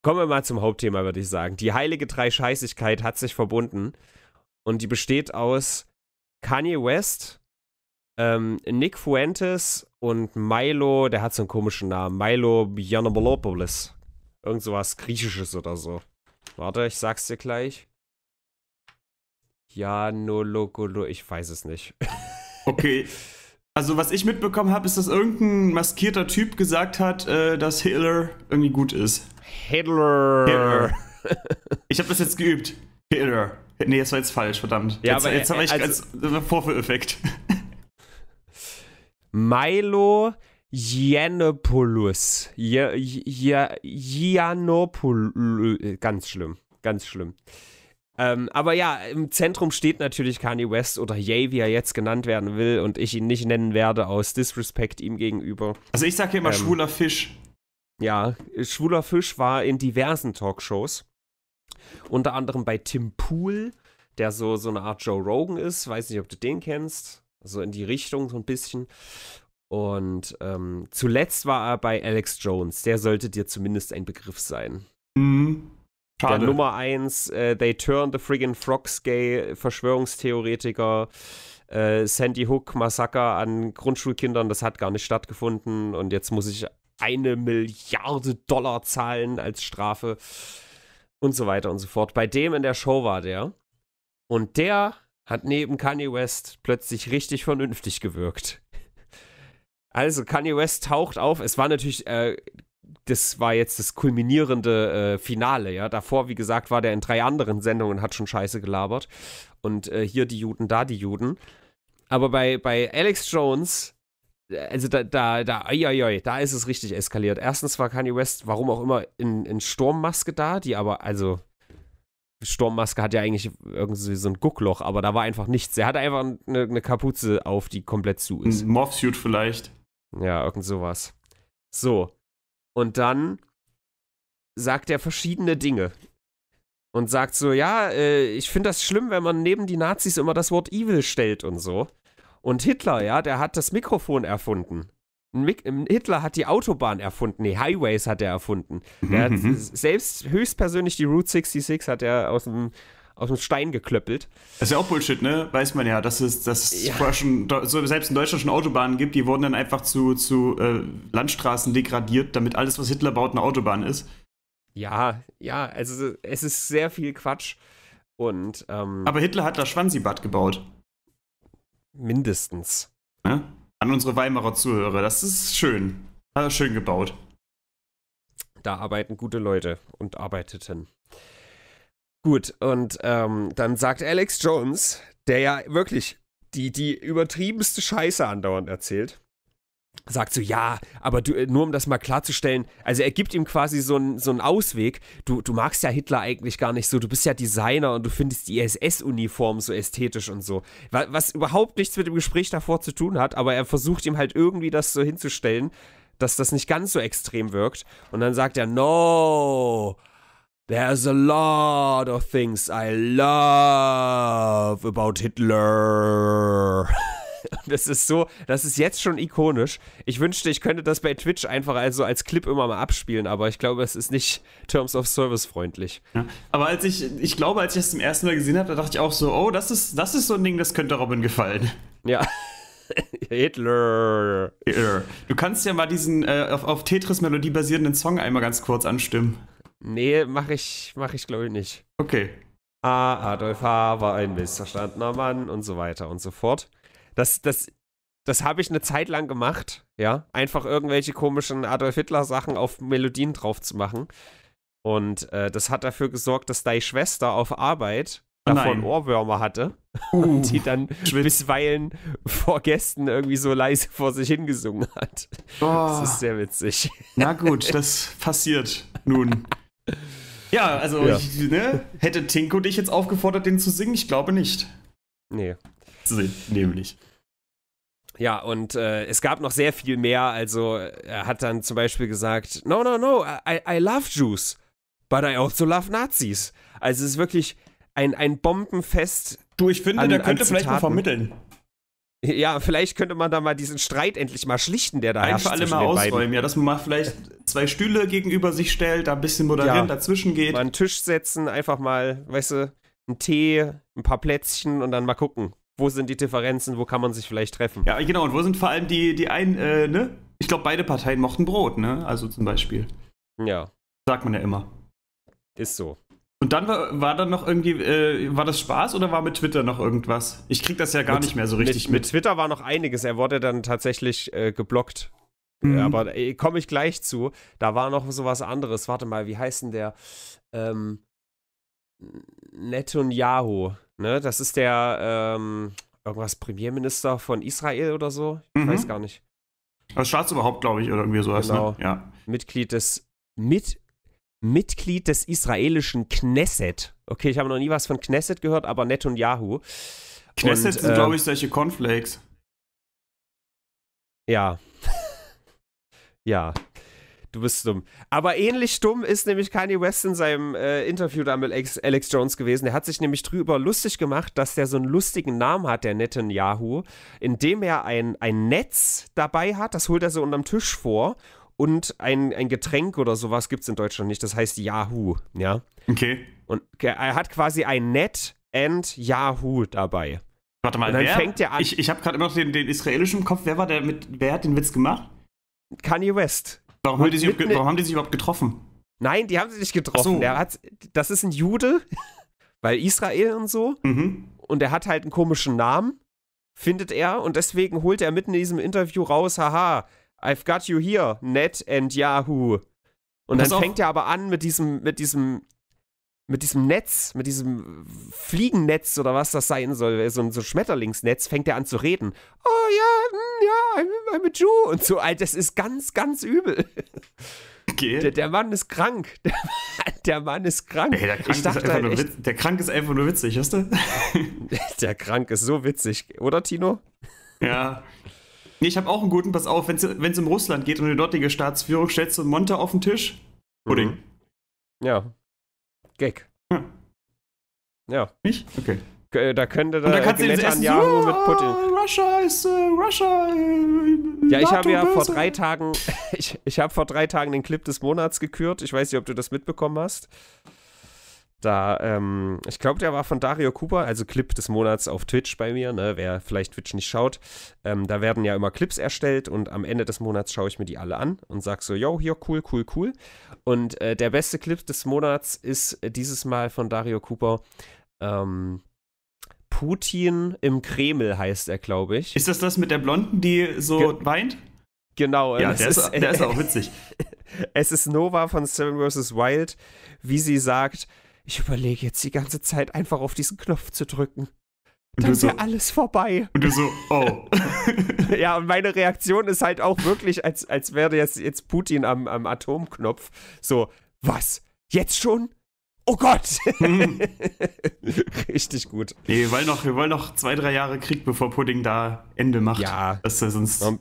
Speaker 1: kommen wir mal zum Hauptthema, würde ich sagen. Die heilige Dreischeißigkeit hat sich verbunden. Und die besteht aus Kanye West, ähm, Nick Fuentes und Milo, der hat so einen komischen Namen. Milo Yiannopoulos. Irgend sowas Griechisches oder so. Warte, ich sag's dir gleich. Ja, Janologolo, ich weiß es nicht.
Speaker 2: Okay. Also, was ich mitbekommen habe, ist, dass irgendein maskierter Typ gesagt hat, äh, dass Hitler irgendwie gut ist.
Speaker 1: Hitler. Hitler.
Speaker 2: Ich habe das jetzt geübt. Hitler. Nee, das war jetzt falsch, verdammt.
Speaker 1: Ja,
Speaker 2: jetzt,
Speaker 1: aber
Speaker 2: jetzt habe ich also, als Vorführeffekt.
Speaker 1: Milo Yiannopoulos. Yiannopoulos. Ganz schlimm. Ganz schlimm. Ähm, aber ja, im Zentrum steht natürlich Kanye West oder Ye, wie er jetzt genannt werden will und ich ihn nicht nennen werde aus Disrespect ihm gegenüber.
Speaker 2: Also ich sage immer ähm, schwuler Fisch.
Speaker 1: Ja, schwuler Fisch war in diversen Talkshows. Unter anderem bei Tim Pool, der so, so eine Art Joe Rogan ist. Weiß nicht, ob du den kennst. So in die Richtung so ein bisschen. Und ähm, zuletzt war er bei Alex Jones. Der sollte dir zumindest ein Begriff sein.
Speaker 2: Mhm.
Speaker 1: Schade. Der Nummer 1, äh, They Turn the Friggin' Frogs Gay, Verschwörungstheoretiker, äh, Sandy Hook Massaker an Grundschulkindern, das hat gar nicht stattgefunden und jetzt muss ich eine Milliarde Dollar zahlen als Strafe und so weiter und so fort. Bei dem in der Show war der und der hat neben Kanye West plötzlich richtig vernünftig gewirkt. Also Kanye West taucht auf. Es war natürlich, äh, das war jetzt das kulminierende äh, Finale, ja. Davor, wie gesagt, war der in drei anderen Sendungen und hat schon Scheiße gelabert. Und äh, hier die Juden, da die Juden. Aber bei, bei Alex Jones, äh, also da, da, da, ai, da ist es richtig eskaliert. Erstens war Kanye West, warum auch immer, in, in Sturmmaske da, die aber, also Sturmmaske hat ja eigentlich irgendwie so ein Guckloch, aber da war einfach nichts. Er hatte einfach eine, eine Kapuze auf, die komplett zu ist.
Speaker 2: Ein Morphsuit vielleicht.
Speaker 1: Ja, irgend sowas. So. Und dann sagt er verschiedene Dinge. Und sagt so, ja, äh, ich finde das schlimm, wenn man neben die Nazis immer das Wort evil stellt und so. Und Hitler, ja, der hat das Mikrofon erfunden. Hitler hat die Autobahn erfunden, nee, Highways hat er erfunden. Er hat mhm. selbst höchstpersönlich die Route 66 hat er aus dem, aus dem Stein geklöppelt.
Speaker 2: Das ist ja auch Bullshit, ne? Weiß man ja, dass es, dass es ja. schon, so selbst in Deutschland schon Autobahnen gibt, die wurden dann einfach zu, zu äh, Landstraßen degradiert, damit alles, was Hitler baut, eine Autobahn ist.
Speaker 1: Ja, ja, also es ist sehr viel Quatsch. Und, ähm,
Speaker 2: Aber Hitler hat das Schwansibad gebaut.
Speaker 1: Mindestens.
Speaker 2: Ja? An unsere Weimarer Zuhörer, das ist schön. Hat er schön gebaut.
Speaker 1: Da arbeiten gute Leute und arbeiteten. Gut, und ähm, dann sagt Alex Jones, der ja wirklich die, die übertriebenste Scheiße andauernd erzählt, sagt so, ja, aber du, nur um das mal klarzustellen, also er gibt ihm quasi so einen so Ausweg. Du, du magst ja Hitler eigentlich gar nicht so, du bist ja Designer und du findest die SS-Uniform so ästhetisch und so. Was, was überhaupt nichts mit dem Gespräch davor zu tun hat, aber er versucht ihm halt irgendwie das so hinzustellen, dass das nicht ganz so extrem wirkt. Und dann sagt er, no, There's a lot of things I love about Hitler. Das ist so, das ist jetzt schon ikonisch. Ich wünschte, ich könnte das bei Twitch einfach also als Clip immer mal abspielen, aber ich glaube, es ist nicht Terms of Service freundlich.
Speaker 2: Ja, aber als ich, ich glaube, als ich das zum ersten Mal gesehen habe, da dachte ich auch so, oh, das ist, das ist so ein Ding, das könnte Robin gefallen.
Speaker 1: Ja. Hitler.
Speaker 2: Hitler. Du kannst ja mal diesen äh, auf, auf Tetris-Melodie basierenden Song einmal ganz kurz anstimmen.
Speaker 1: Nee, mach ich, mach ich glaube ich nicht.
Speaker 2: Okay.
Speaker 1: Ah, Adolf H. war ein missverstandener Mann und so weiter und so fort. Das, das, das habe ich eine Zeit lang gemacht, ja. Einfach irgendwelche komischen Adolf Hitler-Sachen auf Melodien drauf zu machen. Und äh, das hat dafür gesorgt, dass deine Schwester auf Arbeit oh davon Ohrwürmer hatte uh, und die dann Schwitz. bisweilen vor Gästen irgendwie so leise vor sich hingesungen hat. Oh. Das ist sehr witzig.
Speaker 2: Na gut, das passiert nun. Ja, also ja. Ich, ne, hätte Tinko dich jetzt aufgefordert, den zu singen? Ich glaube nicht.
Speaker 1: Nee.
Speaker 2: Sinn, nämlich.
Speaker 1: Ja, und äh, es gab noch sehr viel mehr. Also, er hat dann zum Beispiel gesagt: No, no, no, I, I love Jews, but I also love Nazis. Also, es ist wirklich ein, ein Bombenfest.
Speaker 2: Du, ich finde, an, der könnte vielleicht mal vermitteln.
Speaker 1: Ja, vielleicht könnte man da mal diesen Streit endlich mal schlichten, der da
Speaker 2: Einfach herrscht. alle mal ausräumen, beiden. ja, dass man mal vielleicht zwei Stühle gegenüber sich stellt, da ein bisschen moderieren, ja, dazwischen geht.
Speaker 1: Mal einen Tisch setzen, einfach mal, weißt du, einen Tee, ein paar Plätzchen und dann mal gucken, wo sind die Differenzen, wo kann man sich vielleicht treffen.
Speaker 2: Ja, genau, und wo sind vor allem die, die einen, äh, ne? Ich glaube, beide Parteien mochten Brot, ne? Also zum Beispiel.
Speaker 1: Ja.
Speaker 2: Sagt man ja immer.
Speaker 1: Ist so.
Speaker 2: Und dann war, war dann noch irgendwie, äh, war das Spaß oder war mit Twitter noch irgendwas? Ich krieg das ja gar mit, nicht mehr so richtig
Speaker 1: mit, mit. Mit Twitter war noch einiges. Er wurde dann tatsächlich äh, geblockt. Mhm. Aber äh, komme ich gleich zu. Da war noch sowas anderes. Warte mal, wie heißt denn der? Ähm, Netanyahu. Ne? Das ist der ähm, irgendwas Premierminister von Israel oder so. Ich mhm. weiß gar nicht.
Speaker 2: Das Staatsoberhaupt, glaube ich, oder irgendwie sowas.
Speaker 1: Ne? Genau. Ne? Ja. Mitglied des mit Mitglied des israelischen Knesset. Okay, ich habe noch nie was von Knesset gehört, aber Netanyahu.
Speaker 2: Knesset Und, sind, äh, glaube ich, solche Cornflakes.
Speaker 1: Ja. ja. Du bist dumm. Aber ähnlich dumm ist nämlich Kanye West in seinem äh, Interview da mit Alex, Alex Jones gewesen. Er hat sich nämlich drüber lustig gemacht, dass der so einen lustigen Namen hat, der Netanyahu, indem er ein, ein Netz dabei hat, das holt er so unterm Tisch vor und ein, ein Getränk oder sowas gibt es in Deutschland nicht. Das heißt Yahoo, ja.
Speaker 2: Okay.
Speaker 1: Und er hat quasi ein Net and Yahoo dabei.
Speaker 2: Warte mal,
Speaker 1: und dann
Speaker 2: wer?
Speaker 1: fängt er an.
Speaker 2: Ich, ich habe gerade immer noch den, den israelischen Kopf. Wer war der mit, wer hat den Witz gemacht?
Speaker 1: Kanye West.
Speaker 2: Warum, haben die, sich, warum haben die sich überhaupt getroffen?
Speaker 1: Nein, die haben sich nicht getroffen. So. Der hat, das ist ein Jude, weil Israel und so.
Speaker 2: Mhm.
Speaker 1: Und er hat halt einen komischen Namen, findet er. Und deswegen holt er mitten in diesem Interview raus, haha, I've got you here, Net and Yahoo. Und dann fängt er aber an mit diesem, mit diesem mit diesem Netz, mit diesem Fliegennetz oder was das sein soll, so ein so Schmetterlingsnetz, fängt er an zu reden. Oh ja, mm, ja, I'm, I'm a Jew und so. Alter, das ist ganz, ganz übel.
Speaker 2: Okay.
Speaker 1: Der, der Mann ist krank. Der, der Mann ist krank.
Speaker 2: Ey, der, krank dachte, ist echt, der Krank ist einfach nur witzig, weißt du?
Speaker 1: der Krank ist so witzig, oder Tino?
Speaker 2: Ja. Nee, ich habe auch einen guten, pass auf, wenn es um Russland geht und die dortige Staatsführung, stellst du Monte auf den Tisch. Pudding. Mhm.
Speaker 1: Ja, Gag. Hm. Ja.
Speaker 2: Ich? Okay.
Speaker 1: Äh, da könnte da, da Netanyahu mit Putin.
Speaker 2: Uh, Russia ist uh, Russia. Uh,
Speaker 1: ja, ich habe ja vor drei Tagen, ich, ich habe vor drei Tagen den Clip des Monats gekürt. Ich weiß nicht, ob du das mitbekommen hast. Da, ähm, ich glaube, der war von Dario Cooper, also Clip des Monats auf Twitch bei mir, ne, wer vielleicht Twitch nicht schaut. Ähm, da werden ja immer Clips erstellt und am Ende des Monats schaue ich mir die alle an und sage so, yo, hier, cool, cool, cool. Und äh, der beste Clip des Monats ist äh, dieses Mal von Dario Cooper. Ähm, Putin im Kreml heißt er, glaube ich.
Speaker 2: Ist das das mit der Blonden, die so Ge weint?
Speaker 1: Genau.
Speaker 2: Ja, der ist, ist, der ist auch witzig.
Speaker 1: es ist Nova von Seven vs. Wild, wie sie sagt, ich überlege jetzt die ganze Zeit einfach auf diesen Knopf zu drücken. Dann ist so, ja alles vorbei.
Speaker 2: Und du so, oh.
Speaker 1: ja, und meine Reaktion ist halt auch wirklich, als, als wäre jetzt, jetzt Putin am, am Atomknopf. So, was? Jetzt schon? Oh Gott! Richtig gut.
Speaker 2: Nee, wir wollen, noch, wir wollen noch zwei, drei Jahre Krieg, bevor Pudding da Ende macht.
Speaker 1: Ja.
Speaker 2: Das ist sonst.
Speaker 1: Noch,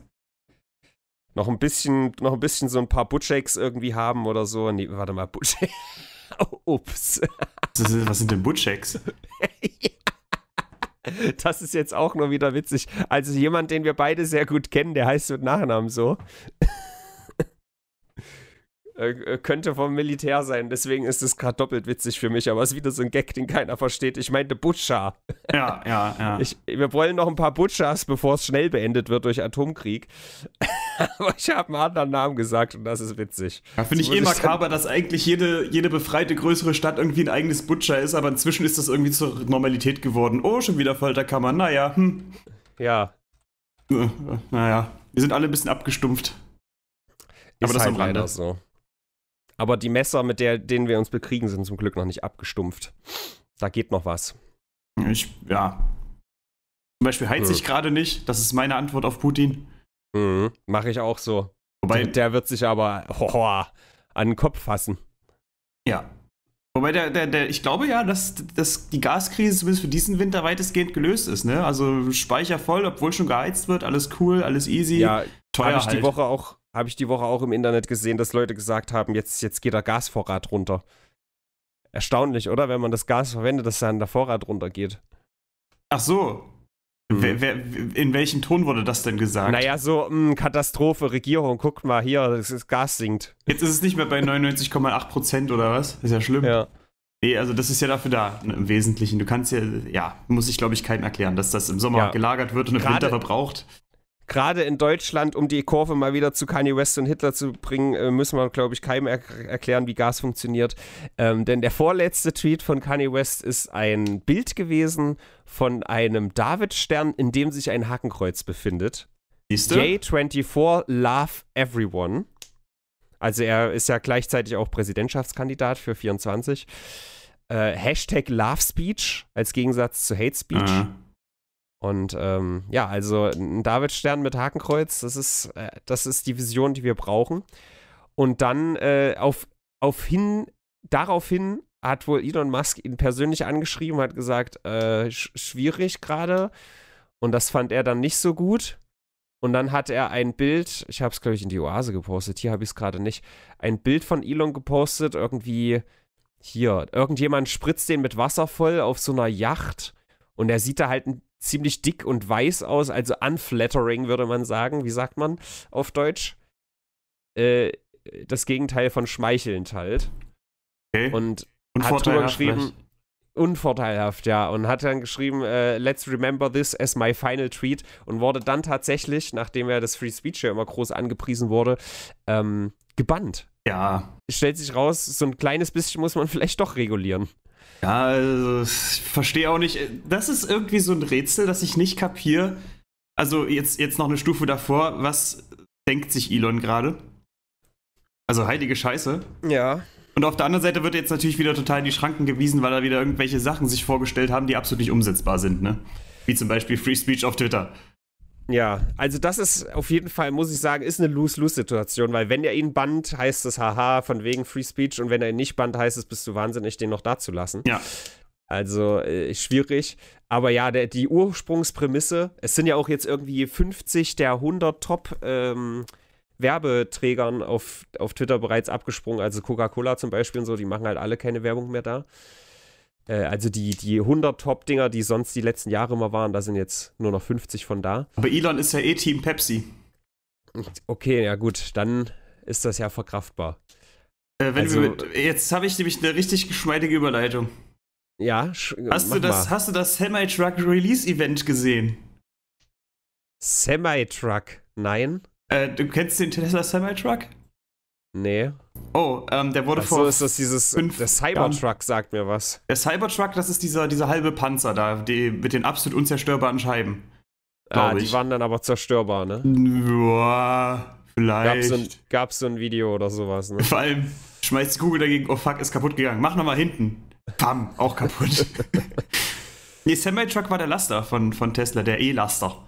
Speaker 1: noch, ein bisschen, noch ein bisschen so ein paar Butchakes irgendwie haben oder so. Nee, warte mal, Butchakes. ups.
Speaker 2: Was sind denn Butchecks?
Speaker 1: Das ist jetzt auch nur wieder witzig. Also jemand, den wir beide sehr gut kennen, der heißt mit Nachnamen so. Äh, äh, könnte vom Militär sein, deswegen ist es gerade doppelt witzig für mich, aber es ist wieder so ein Gag, den keiner versteht. Ich meinte Butcher.
Speaker 2: Ja, ja, ja.
Speaker 1: Ich, wir wollen noch ein paar Butchers, bevor es schnell beendet wird durch Atomkrieg. aber ich habe einen anderen Namen gesagt und das ist witzig.
Speaker 2: Ja, finde ich eh makaber, dass eigentlich jede, jede befreite größere Stadt irgendwie ein eigenes Butcher ist, aber inzwischen ist das irgendwie zur Normalität geworden. Oh, schon wieder Folterkammer, naja, hm.
Speaker 1: Ja.
Speaker 2: Äh, naja, wir sind alle ein bisschen abgestumpft.
Speaker 1: Aber ist das halt ist leider so. Aber die Messer, mit der, denen wir uns bekriegen, sind zum Glück noch nicht abgestumpft. Da geht noch was.
Speaker 2: Ich, ja. Zum Beispiel heizt hm. ich gerade nicht. Das ist meine Antwort auf Putin.
Speaker 1: Mhm. Mache ich auch so. Wobei, der, der wird sich aber oh, an den Kopf fassen.
Speaker 2: Ja. Wobei der, der, der, ich glaube ja, dass, dass die Gaskrise zumindest für diesen Winter weitestgehend gelöst ist, ne? Also Speicher voll, obwohl schon geheizt wird, alles cool, alles easy.
Speaker 1: Ja, teuer habe ich halt. die Woche auch, habe ich die Woche auch im Internet gesehen, dass Leute gesagt haben, jetzt, jetzt geht der Gasvorrat runter. Erstaunlich, oder? Wenn man das Gas verwendet, dass dann der Vorrat runtergeht.
Speaker 2: Ach so. Mhm. Wer, wer, in welchem Ton wurde das denn gesagt?
Speaker 1: Naja, so, mh, hm, Katastrophe, Regierung, guckt mal hier, das, Gas sinkt.
Speaker 2: Jetzt ist es nicht mehr bei 99,8 Prozent oder was? Ist ja schlimm.
Speaker 1: Ja.
Speaker 2: Nee, also das ist ja dafür da, ne, im Wesentlichen. Du kannst ja, ja, muss ich glaube ich keinem erklären, dass das im Sommer ja. gelagert wird und im Winter verbraucht
Speaker 1: gerade in Deutschland, um die Kurve mal wieder zu Kanye West und Hitler zu bringen, äh, müssen wir, glaube ich, keinem er erklären, wie Gas funktioniert. Ähm, denn der vorletzte Tweet von Kanye West ist ein Bild gewesen von einem David-Stern, in dem sich ein Hakenkreuz befindet. J24 Love Everyone. Also er ist ja gleichzeitig auch Präsidentschaftskandidat für 24. Äh, Hashtag Love Speech als Gegensatz zu Hate Speech. Mhm. Und ähm, ja, also ein Davidstern mit Hakenkreuz, das ist, äh, das ist die Vision, die wir brauchen. Und dann äh, auf, auf hin, daraufhin hat wohl Elon Musk ihn persönlich angeschrieben, hat gesagt, äh, sch schwierig gerade. Und das fand er dann nicht so gut. Und dann hat er ein Bild, ich habe es, glaube ich, in die Oase gepostet, hier habe ich es gerade nicht, ein Bild von Elon gepostet, irgendwie hier, irgendjemand spritzt den mit Wasser voll auf so einer Yacht und er sieht da halt ein ziemlich dick und weiß aus, also unflattering würde man sagen. Wie sagt man auf Deutsch? äh, das Gegenteil von schmeichelnd halt. Okay. Und, hat drüber geschrieben, unvorteilhaft, ja. Und hat dann geschrieben, äh, let's remember this as my final tweet und wurde dann tatsächlich, nachdem ja das Free Speech ja immer groß angepriesen wurde, ähm, gebannt.
Speaker 2: Ja.
Speaker 1: Stellt sich raus, so ein kleines bisschen muss man vielleicht doch regulieren.
Speaker 2: Ja, also ich verstehe auch nicht. Das ist irgendwie so ein Rätsel, das ich nicht kapiere. Also jetzt, jetzt noch eine Stufe davor. Was denkt sich Elon gerade? Also heilige Scheiße.
Speaker 1: Ja.
Speaker 2: Und auf der anderen Seite wird jetzt natürlich wieder total in die Schranken gewiesen, weil er wieder irgendwelche Sachen sich vorgestellt haben, die absolut nicht umsetzbar sind, ne? Wie zum Beispiel Free Speech auf Twitter.
Speaker 1: Ja, also das ist auf jeden Fall, muss ich sagen, ist eine Lose-Lose-Situation, weil wenn er ihn bannt, heißt es haha, von wegen Free Speech und wenn er ihn nicht bannt, heißt es, bist du wahnsinnig, den noch da zu lassen.
Speaker 2: Ja.
Speaker 1: Also äh, schwierig. Aber ja, der, die Ursprungsprämisse, es sind ja auch jetzt irgendwie 50 der 100 Top ähm, Werbeträgern auf, auf Twitter bereits abgesprungen. Also Coca-Cola zum Beispiel und so, die machen halt alle keine Werbung mehr da. Äh, also die, die 100 Top-Dinger, die sonst die letzten Jahre immer waren, da sind jetzt nur noch 50 von da.
Speaker 2: Aber Elon ist ja eh Team Pepsi.
Speaker 1: Okay, ja gut, dann ist das ja verkraftbar.
Speaker 2: Äh, also, mit, jetzt habe ich nämlich eine richtig geschmeidige Überleitung.
Speaker 1: Ja,
Speaker 2: hast du das, mal. hast du das Semi-Truck Release Event gesehen?
Speaker 1: Semi-Truck? Nein.
Speaker 2: Äh, du kennst den Tesla Semi-Truck?
Speaker 1: Nee.
Speaker 2: Oh, ähm, der wurde
Speaker 1: Ach vor. So ist das dieses. Der Cybertruck sagt mir was.
Speaker 2: Der Cybertruck, das ist dieser, dieser halbe Panzer da, die, mit den absolut unzerstörbaren Scheiben.
Speaker 1: Ah, die ich. waren dann aber zerstörbar, ne?
Speaker 2: Ja, vielleicht.
Speaker 1: Gab's so, ein, gab's so ein Video oder sowas, ne?
Speaker 2: Vor allem schmeißt Google dagegen, oh fuck, ist kaputt gegangen. Mach nochmal hinten. Pam, auch kaputt. nee, Semi-Truck war der Laster von, von Tesla, der E-Laster.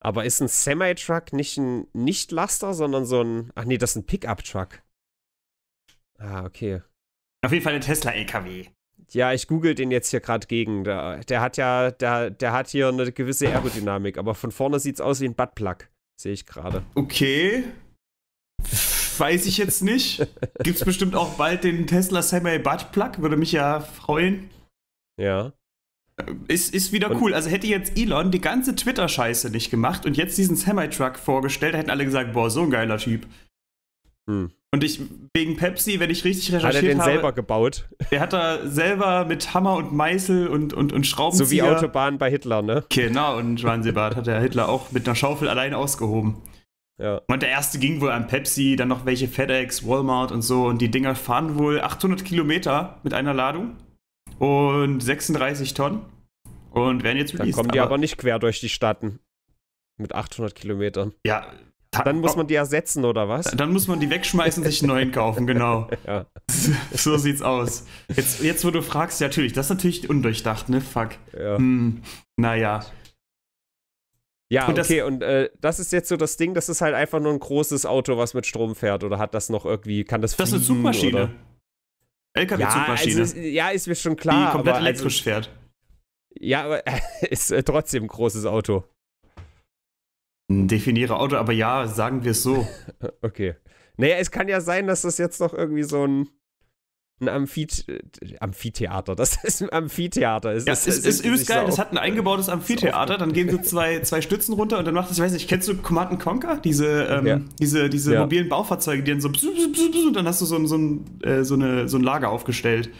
Speaker 1: Aber ist ein Semi-Truck nicht ein Nicht-Laster, sondern so ein. Ach nee, das ist ein Pickup-Truck. Ah, okay.
Speaker 2: Auf jeden Fall ein Tesla-LKW.
Speaker 1: Ja, ich google den jetzt hier gerade gegen. Der, der, hat ja, der, der hat hier eine gewisse Aerodynamik, aber von vorne sieht es aus wie ein Buttplug. Sehe ich gerade.
Speaker 2: Okay. Weiß ich jetzt nicht. Gibt es bestimmt auch bald den Tesla Semi Buttplug? Würde mich ja freuen.
Speaker 1: Ja.
Speaker 2: Ist, ist wieder und cool. Also hätte jetzt Elon die ganze Twitter-Scheiße nicht gemacht und jetzt diesen Semi-Truck vorgestellt, hätten alle gesagt, boah, so ein geiler Typ. Hm. Und ich, wegen Pepsi, wenn ich richtig recherchiert habe. Hat er den habe,
Speaker 1: selber gebaut?
Speaker 2: Der hat da selber mit Hammer und Meißel und, und, und Schraubenzieher.
Speaker 1: So wie Autobahn bei Hitler, ne?
Speaker 2: Genau, und Schwanzebart hat der Hitler auch mit einer Schaufel allein ausgehoben.
Speaker 1: Ja.
Speaker 2: Und der erste ging wohl an Pepsi, dann noch welche FedEx, Walmart und so. Und die Dinger fahren wohl 800 Kilometer mit einer Ladung und 36 Tonnen und werden jetzt
Speaker 1: released. Dann kommen die aber, aber nicht quer durch die Staaten mit 800 Kilometern.
Speaker 2: Ja.
Speaker 1: Dann muss man die ersetzen, oder was?
Speaker 2: Dann muss man die wegschmeißen, sich einen neuen kaufen, genau.
Speaker 1: ja.
Speaker 2: So sieht's aus. Jetzt, jetzt, wo du fragst, ja, natürlich, das ist natürlich undurchdacht, ne? Fuck.
Speaker 1: Ja. Hm,
Speaker 2: naja.
Speaker 1: Ja, und okay, und äh, das ist jetzt so das Ding, das ist halt einfach nur ein großes Auto, was mit Strom fährt, oder hat das noch irgendwie, kann das
Speaker 2: fliegen? Das ist eine Zugmaschine.
Speaker 1: LKW-Zugmaschine. Ja, also, ja, ist mir schon klar.
Speaker 2: Die komplett aber, elektrisch also, fährt.
Speaker 1: Ja, aber ist äh, trotzdem ein großes Auto.
Speaker 2: Definiere Auto, aber ja, sagen wir es so.
Speaker 1: okay. Naja, es kann ja sein, dass das jetzt noch irgendwie so ein, ein Amphith Amphitheater, das ist ein Amphitheater.
Speaker 2: Ist, ja,
Speaker 1: das,
Speaker 2: ist, ist übelst geil. Das hat ein eingebautes Amphitheater. Dann gehen so zwei, zwei Stützen runter und dann macht es, ich weiß nicht, kennst du Command Conquer? Diese, ähm, ja. diese, diese ja. mobilen Baufahrzeuge, die dann so und dann hast du so, so, ein, äh, so, eine, so ein Lager aufgestellt.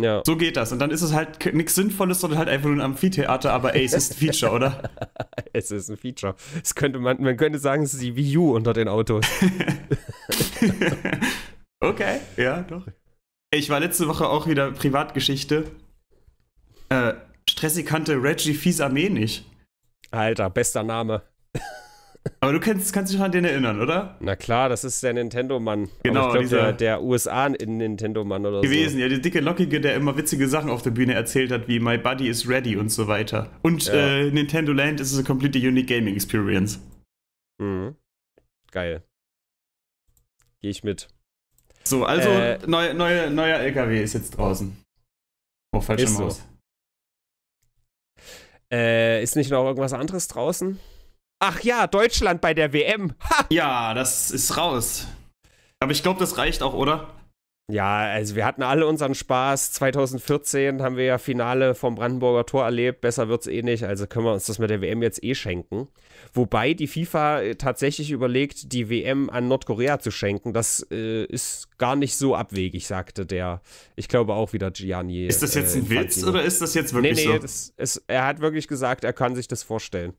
Speaker 1: Ja.
Speaker 2: So geht das. Und dann ist es halt nichts Sinnvolles, sondern halt einfach nur ein Amphitheater, aber ey, es ist ein Feature, oder?
Speaker 1: es ist ein Feature. Es könnte man, man könnte sagen, es ist die Wii U unter den Autos.
Speaker 2: okay, ja, doch. Ich war letzte Woche auch wieder Privatgeschichte. Äh, Stressig kannte Reggie Fies Armee nicht.
Speaker 1: Alter, bester Name.
Speaker 2: Aber du kennst, kannst dich noch an den erinnern, oder?
Speaker 1: Na klar, das ist der Nintendo-Mann.
Speaker 2: Genau,
Speaker 1: ich glaube, der, der USA-Nintendo-Mann oder
Speaker 2: gewesen, so. Gewesen, ja, der dicke Lockige, der immer witzige Sachen auf der Bühne erzählt hat, wie My Buddy is ready und so weiter. Und ja. äh, Nintendo Land ist a completely unique gaming experience.
Speaker 1: Mhm. Geil. Gehe ich mit.
Speaker 2: So, also äh, neue, neue, neuer LKW ist jetzt draußen. Oh, falsche Maus. So.
Speaker 1: Äh, ist nicht noch irgendwas anderes draußen? Ach ja, Deutschland bei der WM.
Speaker 2: Ha! Ja, das ist raus. Aber ich glaube, das reicht auch, oder?
Speaker 1: Ja, also wir hatten alle unseren Spaß. 2014 haben wir ja Finale vom Brandenburger Tor erlebt. Besser wird es eh nicht. Also können wir uns das mit der WM jetzt eh schenken. Wobei die FIFA äh, tatsächlich überlegt, die WM an Nordkorea zu schenken. Das äh, ist gar nicht so abwegig, sagte der, ich glaube auch wieder Gianni.
Speaker 2: Ist das jetzt äh, ein Witz oder ist das jetzt wirklich nee, nee, so?
Speaker 1: Das er hat wirklich gesagt, er kann sich das vorstellen.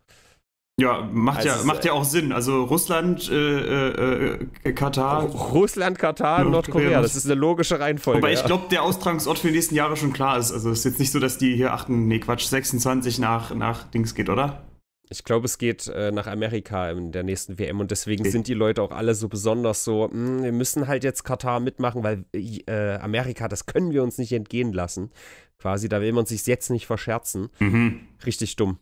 Speaker 2: Ja, macht also, ja, macht ja auch Sinn. Also Russland, äh, äh, äh Katar.
Speaker 1: Russland, Katar, Nordkorea. Das ist eine logische Reihenfolge.
Speaker 2: Aber ich ja. glaube, der Austragungsort für die nächsten Jahre schon klar ist. Also es ist jetzt nicht so, dass die hier achten, nee, Quatsch, 26 nach, nach Dings geht, oder?
Speaker 1: Ich glaube, es geht äh, nach Amerika in der nächsten WM und deswegen okay. sind die Leute auch alle so besonders so, hm, wir müssen halt jetzt Katar mitmachen, weil äh, Amerika, das können wir uns nicht entgehen lassen. Quasi, da will man sich jetzt nicht verscherzen. Mhm. Richtig dumm.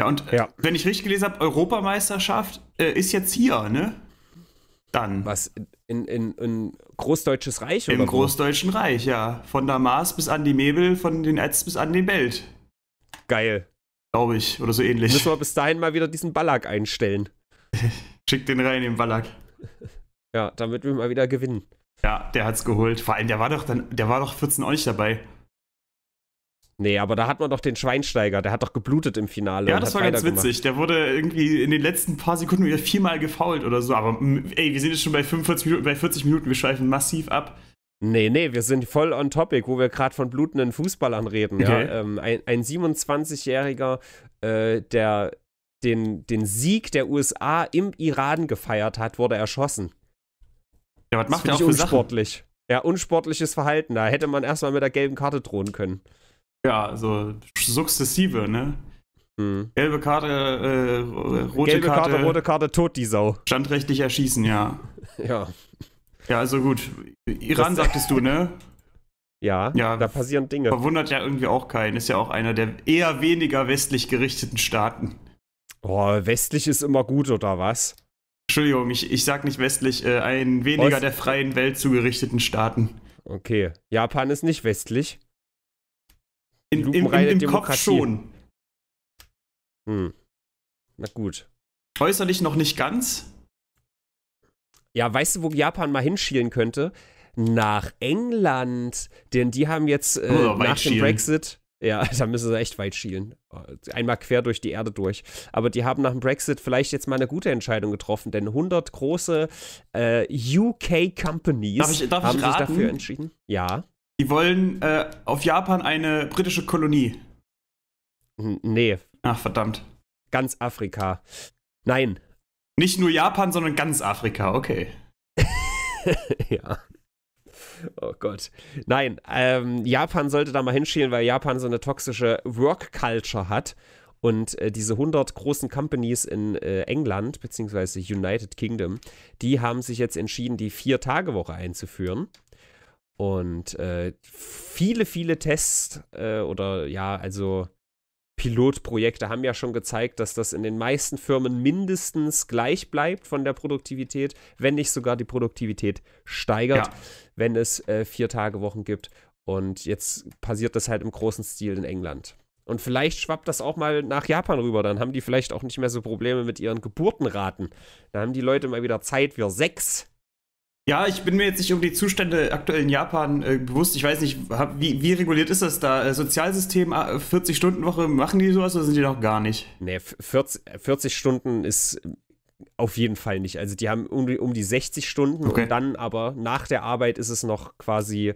Speaker 2: Ja, und ja. wenn ich richtig gelesen habe, Europameisterschaft äh, ist jetzt hier, ne? Dann.
Speaker 1: Was? In, in, in Großdeutsches Reich,
Speaker 2: oder? Im wo? Großdeutschen Reich, ja. Von der Maas bis an die Mebel, von den Ätz bis an den Belt.
Speaker 1: Geil.
Speaker 2: Glaube ich, oder so ähnlich.
Speaker 1: Müssen wir bis dahin mal wieder diesen Ballack einstellen.
Speaker 2: Schick den rein, den Ballack.
Speaker 1: Ja, damit wir mal wieder gewinnen.
Speaker 2: Ja, der hat's geholt. Vor allem, der war doch dann, der war doch 14 euch dabei.
Speaker 1: Nee, aber da hat man doch den Schweinsteiger, der hat doch geblutet im Finale.
Speaker 2: Ja, das war ganz witzig. Der wurde irgendwie in den letzten paar Sekunden wieder viermal gefault oder so. Aber ey, wir sind jetzt schon bei 45 Minuten, bei 40 Minuten, wir schweifen massiv ab.
Speaker 1: Nee, nee, wir sind voll on topic, wo wir gerade von blutenden Fußballern reden. Okay. Ja? Ähm, ein, ein 27-Jähriger, äh, der den, den Sieg der USA im Iran gefeiert hat, wurde erschossen.
Speaker 2: Ja, was macht der auch für
Speaker 1: unsportlich. Sachen? Ja, unsportliches Verhalten. Da hätte man erstmal mit der gelben Karte drohen können.
Speaker 2: Ja, so sukzessive, ne? Hm. Gelbe Karte, äh, rote Gelbe Karte, Karte,
Speaker 1: rote Karte, tot die Sau.
Speaker 2: Standrechtlich erschießen, ja.
Speaker 1: ja.
Speaker 2: Ja, also gut. Iran das, sagtest du, ne?
Speaker 1: Ja, ja, da passieren Dinge.
Speaker 2: Verwundert ja irgendwie auch keinen. Ist ja auch einer der eher weniger westlich gerichteten Staaten.
Speaker 1: Oh, westlich ist immer gut, oder was?
Speaker 2: Entschuldigung, ich, ich sag nicht westlich, äh, ein weniger Ost der freien Welt zugerichteten Staaten.
Speaker 1: Okay. Japan ist nicht westlich.
Speaker 2: In, im, im, im Kopf schon.
Speaker 1: Hm. Na gut.
Speaker 2: Äußerlich noch nicht ganz.
Speaker 1: Ja, weißt du, wo Japan mal hinschielen könnte? Nach England. Denn die haben jetzt äh, oh, nach dem Brexit. Ja, da müssen sie echt weit schielen. Einmal quer durch die Erde durch. Aber die haben nach dem Brexit vielleicht jetzt mal eine gute Entscheidung getroffen, denn 100 große äh, UK-Companies haben sich dafür entschieden. Ja.
Speaker 2: Die wollen äh, auf Japan eine britische Kolonie.
Speaker 1: Nee.
Speaker 2: Ach, verdammt.
Speaker 1: Ganz Afrika. Nein.
Speaker 2: Nicht nur Japan, sondern ganz Afrika, okay.
Speaker 1: ja. Oh Gott. Nein, ähm, Japan sollte da mal hinschielen, weil Japan so eine toxische Work Culture hat. Und äh, diese 100 großen Companies in äh, England, beziehungsweise United Kingdom, die haben sich jetzt entschieden, die Vier-Tage-Woche einzuführen. Und äh, viele, viele Tests äh, oder ja, also Pilotprojekte haben ja schon gezeigt, dass das in den meisten Firmen mindestens gleich bleibt von der Produktivität, wenn nicht sogar die Produktivität steigert, ja. wenn es äh, Vier-Tage-Wochen gibt. Und jetzt passiert das halt im großen Stil in England. Und vielleicht schwappt das auch mal nach Japan rüber. Dann haben die vielleicht auch nicht mehr so Probleme mit ihren Geburtenraten. Dann haben die Leute mal wieder Zeit für sechs
Speaker 2: ja, ich bin mir jetzt nicht um die Zustände aktuell in Japan äh, bewusst. Ich weiß nicht, hab, wie, wie, reguliert ist das da? Äh, Sozialsystem, 40-Stunden-Woche, äh, machen die sowas oder sind die noch gar nicht?
Speaker 1: Nee, 40, 40 Stunden ist auf jeden Fall nicht. Also die haben um die, um die 60 Stunden okay. und dann aber nach der Arbeit ist es noch quasi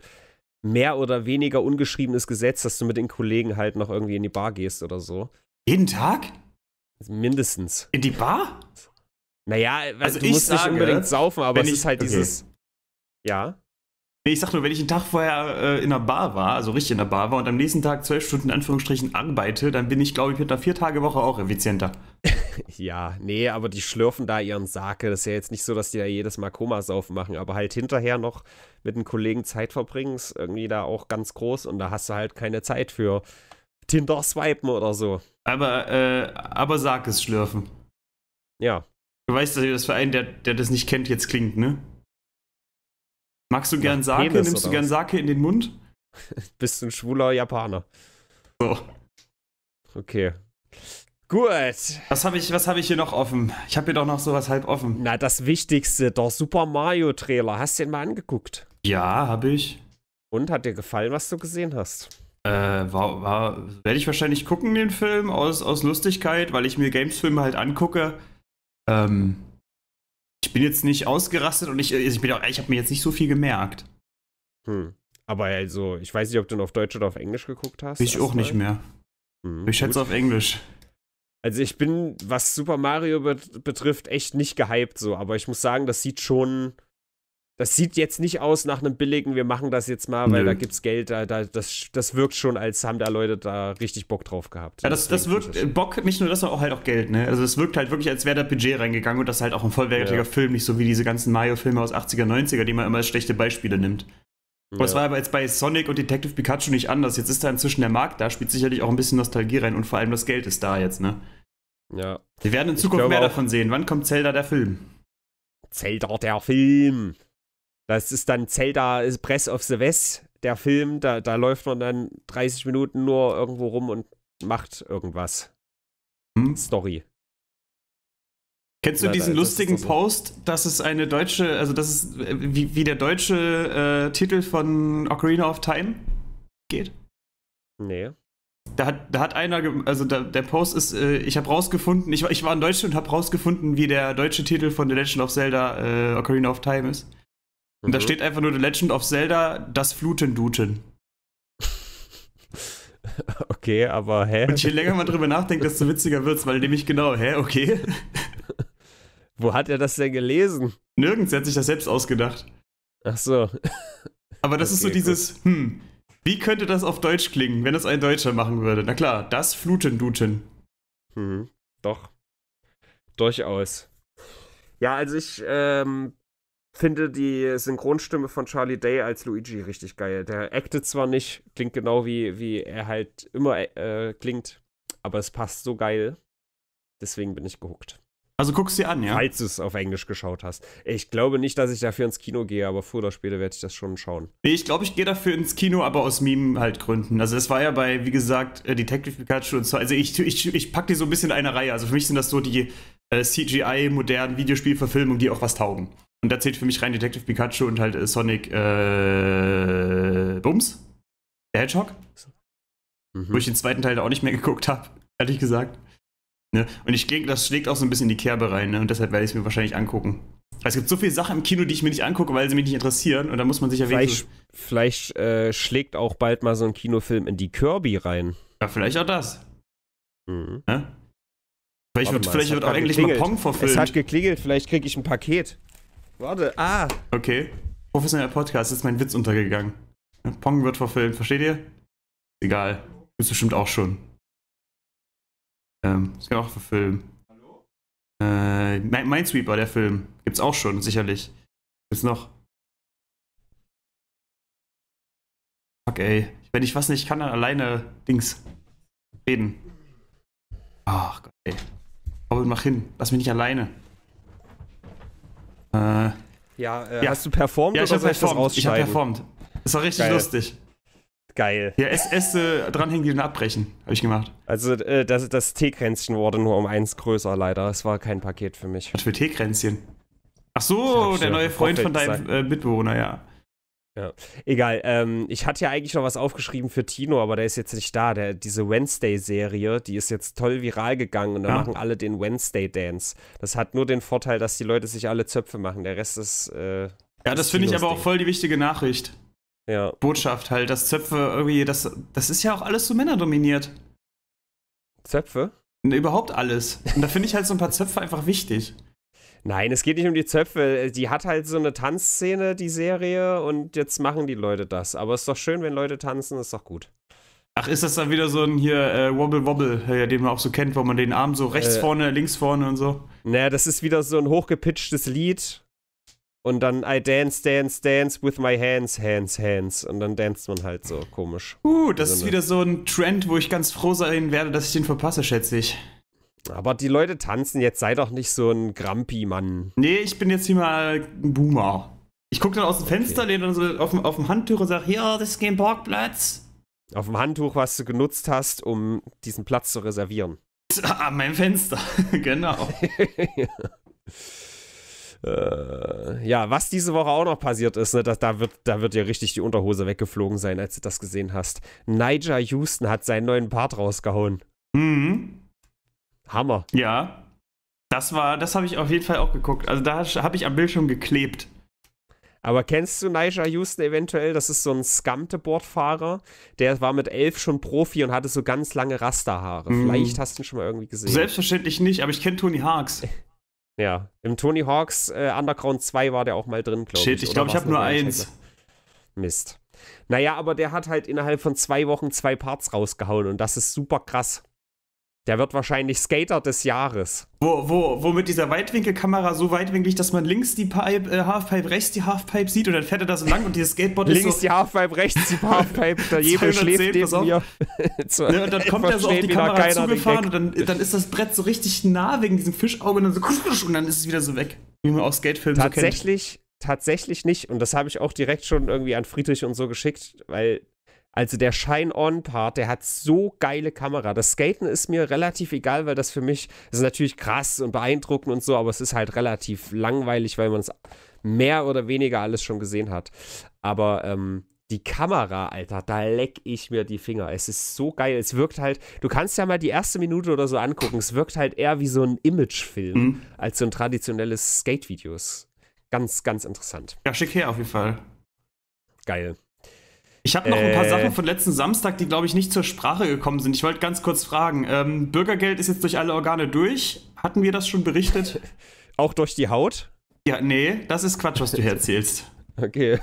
Speaker 1: mehr oder weniger ungeschriebenes Gesetz, dass du mit den Kollegen halt noch irgendwie in die Bar gehst oder so.
Speaker 2: Jeden Tag?
Speaker 1: Mindestens.
Speaker 2: In die Bar?
Speaker 1: Naja, also du musst sage, nicht unbedingt saufen, aber es ich, ist halt okay. dieses. Ja.
Speaker 2: Nee, ich sag nur, wenn ich einen Tag vorher äh, in einer Bar war, also richtig in der Bar war und am nächsten Tag zwölf Stunden in Anführungsstrichen arbeite, dann bin ich, glaube ich, mit einer Vier-Tage-Woche auch effizienter.
Speaker 1: ja, nee, aber die schlürfen da ihren Sake. Das ist ja jetzt nicht so, dass die da jedes Mal Komasaufen machen, aber halt hinterher noch mit einem Kollegen Zeit verbringen, ist irgendwie da auch ganz groß und da hast du halt keine Zeit für Tinder-Swipen oder so.
Speaker 2: Aber, äh, aber Sake ist schlürfen.
Speaker 1: Ja.
Speaker 2: Du weißt, dass das für einen, der, der das nicht kennt, jetzt klingt, ne? Magst du gern Sake? Penis, Nimmst du gern Sake in den Mund?
Speaker 1: Bist du ein schwuler Japaner?
Speaker 2: So.
Speaker 1: Okay. Gut.
Speaker 2: Was habe ich, hab ich hier noch offen? Ich habe hier doch noch sowas halb offen.
Speaker 1: Na, das Wichtigste, der Super Mario Trailer. Hast du den mal angeguckt?
Speaker 2: Ja, habe ich.
Speaker 1: Und hat dir gefallen, was du gesehen hast?
Speaker 2: Äh, war, war, werde ich wahrscheinlich gucken, den Film, aus, aus Lustigkeit, weil ich mir Games-Filme halt angucke. Ähm, ich bin jetzt nicht ausgerastet und ich, ich, bin auch, ich habe mir jetzt nicht so viel gemerkt.
Speaker 1: Hm. Aber also, ich weiß nicht, ob du auf Deutsch oder auf Englisch geguckt hast.
Speaker 2: Ich auch nicht mehr. Hm, ich schätze auf Englisch.
Speaker 1: Also ich bin, was Super Mario bet betrifft, echt nicht gehypt so, aber ich muss sagen, das sieht schon, das sieht jetzt nicht aus nach einem billigen, wir machen das jetzt mal, weil Nö. da gibt's Geld, da, da, das, das wirkt schon, als haben da Leute da richtig Bock drauf gehabt.
Speaker 2: Ja, das, das wirkt, das Bock, nicht nur das, aber auch halt auch Geld, ne? Also es wirkt halt wirklich, als wäre da Budget reingegangen und das ist halt auch ein vollwertiger ja. Film, nicht so wie diese ganzen Mario-Filme aus 80er, 90er, die man immer als schlechte Beispiele nimmt. Ja. Aber es war aber jetzt bei Sonic und Detective Pikachu nicht anders. Jetzt ist da inzwischen der Markt da, spielt sicherlich auch ein bisschen Nostalgie rein und vor allem das Geld ist da jetzt, ne?
Speaker 1: Ja.
Speaker 2: Wir werden in Zukunft mehr davon sehen. Wann kommt Zelda der Film?
Speaker 1: Zelda der Film. Das ist dann Zelda Press of the West, der Film. Da, da läuft man dann 30 Minuten nur irgendwo rum und macht irgendwas. Hm? Story.
Speaker 2: Kennst du diesen lustigen so. Post, dass es eine deutsche, also das ist wie, wie der deutsche äh, Titel von Ocarina of Time geht?
Speaker 1: Nee.
Speaker 2: Da hat, da hat einer, also da, der Post ist, äh, ich habe rausgefunden, ich, ich war in Deutschland und habe rausgefunden, wie der deutsche Titel von The Legend of Zelda äh, Ocarina of Time ist. Und mhm. da steht einfach nur The Legend of Zelda, das Fluten-Duten.
Speaker 1: Okay, aber hä?
Speaker 2: Und je länger man drüber nachdenkt, desto witziger wird's, weil nämlich genau, hä, okay.
Speaker 1: Wo hat er das denn gelesen?
Speaker 2: Nirgends, er hat sich das selbst ausgedacht.
Speaker 1: Ach so.
Speaker 2: Aber das okay, ist so dieses, gut. hm, wie könnte das auf Deutsch klingen, wenn es ein Deutscher machen würde? Na klar, das Fluten-Duten.
Speaker 1: Hm, doch. Durchaus. Ja, also ich ähm, finde die Synchronstimme von Charlie Day als Luigi richtig geil. Der actet zwar nicht, klingt genau wie, wie er halt immer äh, klingt, aber es passt so geil. Deswegen bin ich gehuckt.
Speaker 2: Also guckst dir an, ja?
Speaker 1: Falls du es auf Englisch geschaut hast. Ich glaube nicht, dass ich dafür ins Kino gehe, aber früher oder später werde ich das schon schauen.
Speaker 2: Nee, ich glaube, ich gehe dafür ins Kino, aber aus Meme halt Gründen. Also das war ja bei, wie gesagt, äh, Detective Pikachu und so. Also ich, ich, ich packe die so ein bisschen in eine Reihe. Also für mich sind das so die äh, CGI-modernen Videospielverfilmungen, die auch was taugen. Und da zählt für mich rein Detective Pikachu und halt äh, Sonic äh, Bums. Der Hedgehog. Mhm. Wo ich den zweiten Teil da auch nicht mehr geguckt habe, ehrlich gesagt. Ne? Und ich denke, das schlägt auch so ein bisschen in die Kerbe rein. Ne? Und deshalb werde ich es mir wahrscheinlich angucken. Es gibt so viele Sachen im Kino, die ich mir nicht angucke, weil sie mich nicht interessieren. Und da muss man sich ja
Speaker 1: Vielleicht, vielleicht äh, schlägt auch bald mal so ein Kinofilm in die Kirby rein.
Speaker 2: Ja, vielleicht auch das. Mhm. Ne? Vielleicht wird, mal, vielleicht wird auch eigentlich mal Pong verfilmt.
Speaker 1: Es hat geklingelt, vielleicht kriege ich ein Paket. Warte, ah.
Speaker 2: Okay. Professioneller Podcast, ist mein Witz untergegangen. Pong wird verfilmt, versteht ihr? Egal. Bist bestimmt auch schon. Ähm, das kann auch verfilmen. Hallo? Äh, Minesweeper, der Film. Gibt's auch schon, sicherlich. Gibt's noch. Fuck, ey. Wenn ich was nicht kann, dann alleine Dings reden. Ach Gott, ey. Aber mach hin. Lass mich nicht alleine.
Speaker 1: Äh, ja, äh, ja, hast du performt
Speaker 2: ja, ich oder soll performt. ich habe performt. Das war richtig Geil. lustig.
Speaker 1: Geil.
Speaker 2: Ja, Äste dranhängen, die dann abbrechen. Habe ich gemacht.
Speaker 1: Also, äh, das, das Teekränzchen wurde nur um eins größer, leider. Es war kein Paket für mich.
Speaker 2: Was für Teekränzchen? Ach so, der neue Freund von deinem äh, Mitbewohner, ja.
Speaker 1: Ja, egal. Ähm, ich hatte ja eigentlich noch was aufgeschrieben für Tino, aber der ist jetzt nicht da. Der, diese Wednesday-Serie, die ist jetzt toll viral gegangen und da ja. machen alle den Wednesday-Dance. Das hat nur den Vorteil, dass die Leute sich alle Zöpfe machen. Der Rest ist. Äh,
Speaker 2: ja, das finde ich aber auch voll die wichtige Nachricht
Speaker 1: ja.
Speaker 2: Botschaft halt, dass Zöpfe irgendwie, das, das ist ja auch alles so männerdominiert.
Speaker 1: Zöpfe?
Speaker 2: Überhaupt alles. Und da finde ich halt so ein paar Zöpfe einfach wichtig.
Speaker 1: Nein, es geht nicht um die Zöpfe. Die hat halt so eine Tanzszene, die Serie, und jetzt machen die Leute das. Aber es ist doch schön, wenn Leute tanzen, ist doch gut.
Speaker 2: Ach, ist das dann wieder so ein hier äh, Wobble Wobble, äh, den man auch so kennt, wo man den Arm so rechts äh, vorne, links vorne und so?
Speaker 1: Naja, das ist wieder so ein hochgepitchtes Lied und dann I dance, dance, dance with my hands, hands, hands. Und dann danst man halt so komisch.
Speaker 2: Uh, das ist wieder so ein Trend, wo ich ganz froh sein werde, dass ich den verpasse, schätze ich.
Speaker 1: Aber die Leute tanzen jetzt, sei doch nicht so ein Grampi-Mann.
Speaker 2: Nee, ich bin jetzt hier mal ein Boomer. Ich gucke dann aus dem Fenster, okay. lehne dann so auf dem, auf dem Handtuch und sage, ja, das ist kein Parkplatz.
Speaker 1: Auf dem Handtuch, was du genutzt hast, um diesen Platz zu reservieren.
Speaker 2: Ah, mein Fenster, genau.
Speaker 1: Äh, ja, was diese Woche auch noch passiert ist, ne, dass, da, wird, da wird dir richtig die Unterhose weggeflogen sein, als du das gesehen hast. Niger Houston hat seinen neuen Part rausgehauen.
Speaker 2: Mhm.
Speaker 1: Hammer.
Speaker 2: Ja. Das war, das habe ich auf jeden Fall auch geguckt. Also da habe ich am Bildschirm geklebt.
Speaker 1: Aber kennst du Niger Houston eventuell? Das ist so ein Scamte-Bordfahrer. Der war mit elf schon Profi und hatte so ganz lange Rasterhaare. Mhm. Vielleicht hast du ihn schon mal irgendwie gesehen.
Speaker 2: Selbstverständlich nicht, aber ich kenne Tony Hawks.
Speaker 1: Ja, im Tony Hawks äh, Underground 2 war der auch mal drin,
Speaker 2: glaube ich. Shit, ich glaube, ich habe nur eins.
Speaker 1: Mist. Naja, aber der hat halt innerhalb von zwei Wochen zwei Parts rausgehauen und das ist super krass. Der wird wahrscheinlich Skater des Jahres.
Speaker 2: Wo, wo, wo mit dieser Weitwinkelkamera so weitwinklig, dass man links die Pipe, äh, Halfpipe, rechts die Halfpipe sieht und dann fährt er da so lang und dieses Skateboard
Speaker 1: ist Links so die Halfpipe, rechts die Halfpipe, der Jebel schläft neben mir.
Speaker 2: ne, und dann kommt er so auf die Kamera zugefahren und dann, dann ist das Brett so richtig nah wegen diesem Fischauge und dann so und dann ist es wieder so weg. Wie man aus Skatefilmen
Speaker 1: so kennt. Tatsächlich, tatsächlich nicht. Und das habe ich auch direkt schon irgendwie an Friedrich und so geschickt, weil also der Shine-On-Part, der hat so geile Kamera. Das Skaten ist mir relativ egal, weil das für mich, das ist natürlich krass und beeindruckend und so, aber es ist halt relativ langweilig, weil man es mehr oder weniger alles schon gesehen hat. Aber ähm, die Kamera, Alter, da leck ich mir die Finger. Es ist so geil. Es wirkt halt, du kannst ja mal die erste Minute oder so angucken. Es wirkt halt eher wie so ein Imagefilm mhm. als so ein traditionelles Skate-Video. Ganz, ganz interessant.
Speaker 2: Ja, schick her auf jeden Fall.
Speaker 1: Geil.
Speaker 2: Ich habe noch äh, ein paar äh. Sachen von letzten Samstag, die, glaube ich, nicht zur Sprache gekommen sind. Ich wollte ganz kurz fragen. Ähm, Bürgergeld ist jetzt durch alle Organe durch. Hatten wir das schon berichtet?
Speaker 1: Auch durch die Haut?
Speaker 2: Ja, nee, das ist Quatsch, was du hier erzählst.
Speaker 1: Okay.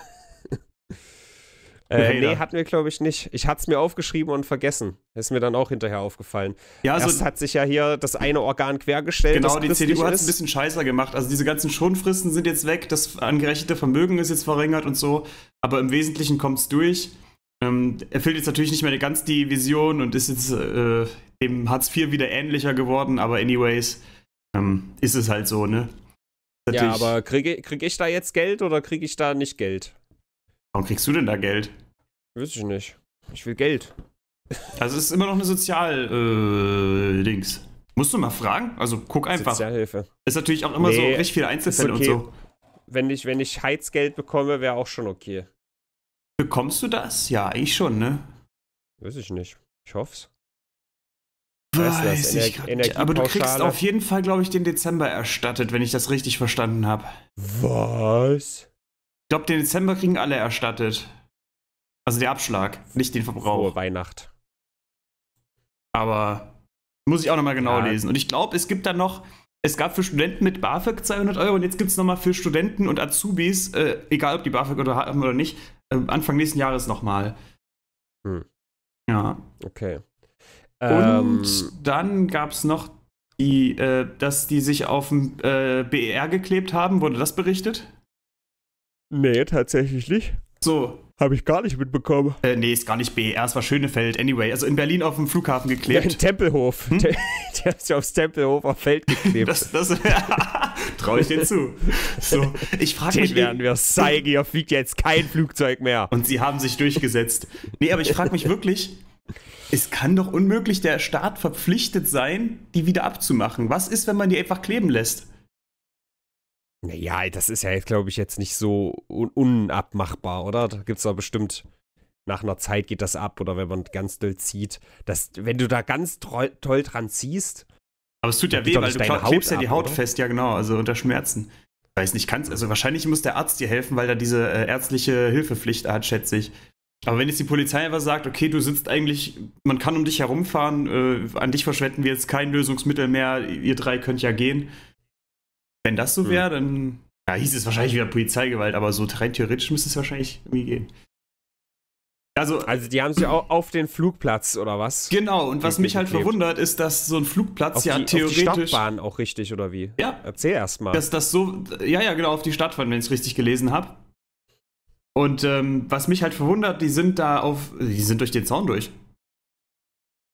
Speaker 1: Äh, nee, hatten wir, glaube ich, nicht. Ich hatte es mir aufgeschrieben und vergessen. Ist mir dann auch hinterher aufgefallen. Ja, also, Erst hat sich ja hier das eine Organ quergestellt.
Speaker 2: Genau, die CDU hat es ein bisschen scheißer gemacht. Also diese ganzen Schonfristen sind jetzt weg, das angerechnete Vermögen ist jetzt verringert und so. Aber im Wesentlichen kommt es durch. Ähm, erfüllt jetzt natürlich nicht mehr ganz die Vision und ist jetzt äh, dem Hartz IV wieder ähnlicher geworden. Aber anyways, ähm, ist es halt so, ne?
Speaker 1: Ja, aber kriege krieg ich da jetzt Geld oder kriege ich da nicht Geld?
Speaker 2: Warum kriegst du denn da Geld?
Speaker 1: Weiß ich nicht. Ich will Geld.
Speaker 2: Also es ist immer noch eine Sozial-Dings. Äh, Musst du mal fragen? Also guck einfach.
Speaker 1: Sozialhilfe.
Speaker 2: Ist natürlich auch immer nee, so richtig viele Einzelfälle okay. und so.
Speaker 1: Wenn ich, wenn ich Heizgeld bekomme, wäre auch schon okay.
Speaker 2: Bekommst du das? Ja, eigentlich schon, ne?
Speaker 1: Weiß ich nicht. Ich hoff's.
Speaker 2: Weiß das? ich Ener Aber du kriegst auf jeden Fall, glaube ich, den Dezember erstattet, wenn ich das richtig verstanden habe.
Speaker 1: Was?
Speaker 2: Ich glaube, den Dezember kriegen alle erstattet. Also der Abschlag, nicht den Verbrauch.
Speaker 1: Frohe Weihnacht.
Speaker 2: Aber muss ich auch nochmal genau ja. lesen. Und ich glaube, es gibt dann noch, es gab für Studenten mit BAföG 200 Euro und jetzt gibt es nochmal für Studenten und Azubis, äh, egal ob die BAföG oder haben oder nicht, äh, Anfang nächsten Jahres nochmal.
Speaker 1: Hm.
Speaker 2: Ja.
Speaker 1: Okay.
Speaker 2: Und ähm, dann gab es noch die, äh, dass die sich auf dem äh, BER geklebt haben. Wurde das berichtet?
Speaker 1: Nee, tatsächlich nicht.
Speaker 2: So,
Speaker 1: habe ich gar nicht mitbekommen.
Speaker 2: Äh, nee, ist gar nicht BER, es war Schönefeld. Anyway, also in Berlin auf dem Flughafen geklebt. Ja,
Speaker 1: in Tempelhof. Hm? Der, der ist ja aufs Tempelhofer Feld geklebt.
Speaker 2: das, das traue ich dir zu. So, ich frage mich.
Speaker 1: werden wir zeigen, hier fliegt jetzt kein Flugzeug mehr.
Speaker 2: Und sie haben sich durchgesetzt. Nee, aber ich frage mich wirklich, es kann doch unmöglich der Staat verpflichtet sein, die wieder abzumachen. Was ist, wenn man die einfach kleben lässt?
Speaker 1: Naja, das ist ja jetzt, glaube ich, jetzt nicht so un unabmachbar, oder? Da gibt es doch bestimmt, nach einer Zeit geht das ab oder wenn man ganz doll zieht. Das, wenn du da ganz toll dran ziehst.
Speaker 2: Aber es tut ja weh, weil du klebst ja die Haut oder? fest, ja genau, also unter Schmerzen. Ich weiß nicht, kannst, also wahrscheinlich muss der Arzt dir helfen, weil er diese äh, ärztliche Hilfepflicht hat, schätze ich. Aber wenn jetzt die Polizei einfach sagt, okay, du sitzt eigentlich, man kann um dich herumfahren, äh, an dich verschwenden wir jetzt kein Lösungsmittel mehr, ihr drei könnt ja gehen, wenn das so hm. wäre, dann ja, hieß es wahrscheinlich wieder Polizeigewalt, aber so rein theoretisch müsste es wahrscheinlich irgendwie gehen.
Speaker 1: Also, also die haben sie auch auf den Flugplatz oder was?
Speaker 2: Genau, und was mich halt geklebt. verwundert, ist, dass so ein Flugplatz
Speaker 1: auf
Speaker 2: ja
Speaker 1: die,
Speaker 2: theoretisch. Auf
Speaker 1: die Stadtbahn auch richtig, oder wie?
Speaker 2: Ja.
Speaker 1: Erzähl erst mal.
Speaker 2: Dass das so. Ja, ja, genau, auf die Stadtbahn, wenn ich es richtig gelesen habe. Und ähm, was mich halt verwundert, die sind da auf. Die sind durch den Zaun durch.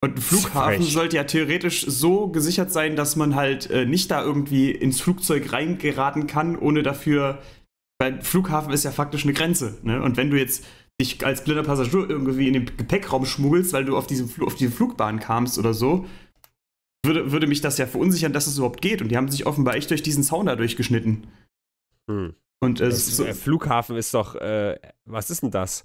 Speaker 2: Und ein Flughafen sollte ja theoretisch so gesichert sein, dass man halt äh, nicht da irgendwie ins Flugzeug reingeraten kann, ohne dafür. Weil Flughafen ist ja faktisch eine Grenze. Ne? Und wenn du jetzt dich als blinder Passagier irgendwie in den Gepäckraum schmuggelst, weil du auf, diesem auf diese Flugbahn kamst oder so, würde, würde mich das ja verunsichern, dass es überhaupt geht. Und die haben sich offenbar echt durch diesen Zaun da durchgeschnitten.
Speaker 1: Hm. Und es das, so, äh, Flughafen ist doch, äh, was ist denn das?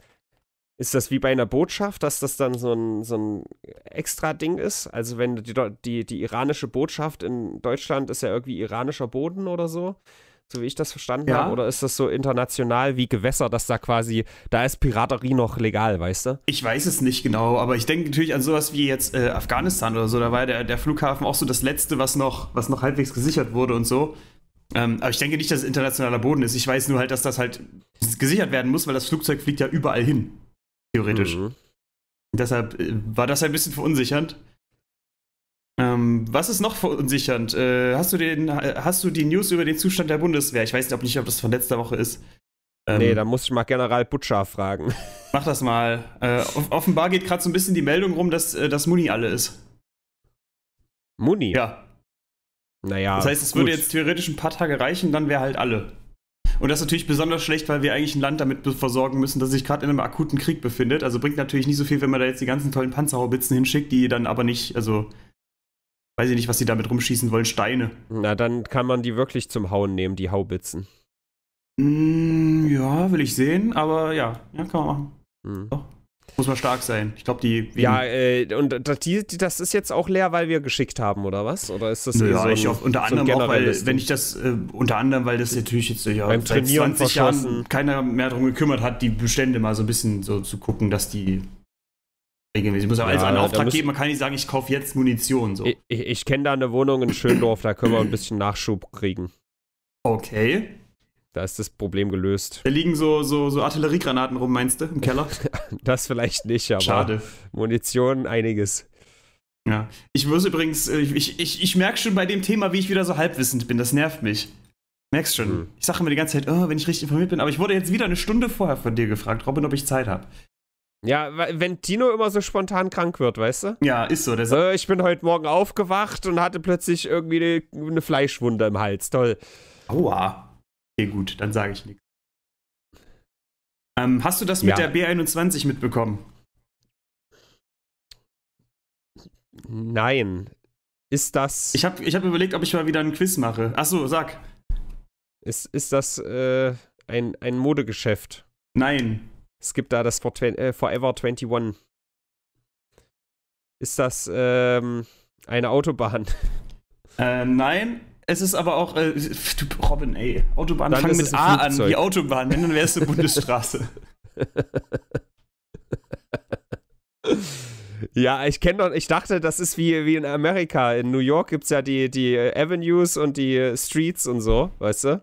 Speaker 1: Ist das wie bei einer Botschaft, dass das dann so ein, so ein extra Ding ist? Also wenn die, die, die iranische Botschaft in Deutschland ist ja irgendwie iranischer Boden oder so, so wie ich das verstanden ja. habe, oder ist das so international wie Gewässer, dass da quasi, da ist Piraterie noch legal, weißt du?
Speaker 2: Ich weiß es nicht genau, aber ich denke natürlich an sowas wie jetzt äh, Afghanistan oder so, da war der, der Flughafen auch so das Letzte, was noch, was noch halbwegs gesichert wurde und so. Ähm, aber ich denke nicht, dass es internationaler Boden ist. Ich weiß nur halt, dass das halt gesichert werden muss, weil das Flugzeug fliegt ja überall hin. Theoretisch. Mhm. Deshalb äh, war das ein bisschen verunsichernd. Ähm, was ist noch verunsichernd? Äh, hast, du den, hast du die News über den Zustand der Bundeswehr? Ich weiß nicht, ob, nicht, ob das von letzter Woche ist.
Speaker 1: Ähm, nee, da muss ich mal General Butcher fragen.
Speaker 2: Mach das mal. Äh, offenbar geht gerade so ein bisschen die Meldung rum, dass äh, das Muni alle ist.
Speaker 1: Muni?
Speaker 2: Ja.
Speaker 1: Naja.
Speaker 2: Das heißt, es würde jetzt theoretisch ein paar Tage reichen, dann wäre halt alle. Und das ist natürlich besonders schlecht, weil wir eigentlich ein Land damit versorgen müssen, das sich gerade in einem akuten Krieg befindet. Also bringt natürlich nicht so viel, wenn man da jetzt die ganzen tollen Panzerhaubitzen hinschickt, die dann aber nicht, also weiß ich nicht, was sie damit rumschießen wollen, Steine.
Speaker 1: Na, dann kann man die wirklich zum Hauen nehmen, die Haubitzen.
Speaker 2: Mm, ja, will ich sehen, aber ja, ja, kann man machen. Hm. Doch. Muss man stark sein. Ich glaube, die.
Speaker 1: Ja, äh, und die, das ist jetzt auch leer, weil wir geschickt haben, oder was? Oder ist das
Speaker 2: ja, so ich ein, unter anderem so auch, weil, wenn ich das, äh, unter anderem, weil das natürlich jetzt ja, Beim seit Trainieren 20 Jahren keiner mehr darum gekümmert hat, die Bestände mal so ein bisschen so zu gucken, dass die regelmäßig. Ich muss aber ja, alles einen Auftrag geben, man kann nicht sagen, ich kaufe jetzt Munition. So.
Speaker 1: Ich, ich, ich kenne da eine Wohnung in Schöndorf, da können wir ein bisschen Nachschub kriegen.
Speaker 2: Okay.
Speaker 1: Da ist das Problem gelöst.
Speaker 2: Da liegen so, so, so Artilleriegranaten rum, meinst du, im Keller?
Speaker 1: das vielleicht nicht, aber
Speaker 2: Schade.
Speaker 1: Munition einiges.
Speaker 2: Ja. Ich muss übrigens, äh, ich, ich, ich merke schon bei dem Thema, wie ich wieder so halbwissend bin. Das nervt mich. Merkst schon. Hm. Ich sage immer die ganze Zeit, oh, wenn ich richtig informiert bin, aber ich wurde jetzt wieder eine Stunde vorher von dir gefragt, Robin, ob ich Zeit habe.
Speaker 1: Ja, wenn Tino immer so spontan krank wird, weißt du?
Speaker 2: Ja, ist so.
Speaker 1: Äh, ich bin heute Morgen aufgewacht und hatte plötzlich irgendwie eine, eine Fleischwunde im Hals. Toll.
Speaker 2: Aua. Okay, gut, dann sage ich nichts. Ähm, hast du das mit ja. der B21 mitbekommen?
Speaker 1: Nein. Ist das.
Speaker 2: Ich habe ich hab überlegt, ob ich mal wieder einen Quiz mache. Achso, sag.
Speaker 1: Ist, ist das äh, ein, ein Modegeschäft?
Speaker 2: Nein.
Speaker 1: Es gibt da das For äh, Forever 21. Ist das ähm, eine Autobahn?
Speaker 2: Äh, nein. Es ist aber auch, äh, Robin, ey, Autobahn fangen mit A an, die Autobahn, wenn, dann wäre es eine Bundesstraße.
Speaker 1: Ja, ich kenne doch, ich dachte, das ist wie, wie in Amerika. In New York gibt es ja die, die Avenues und die Streets und so, weißt du?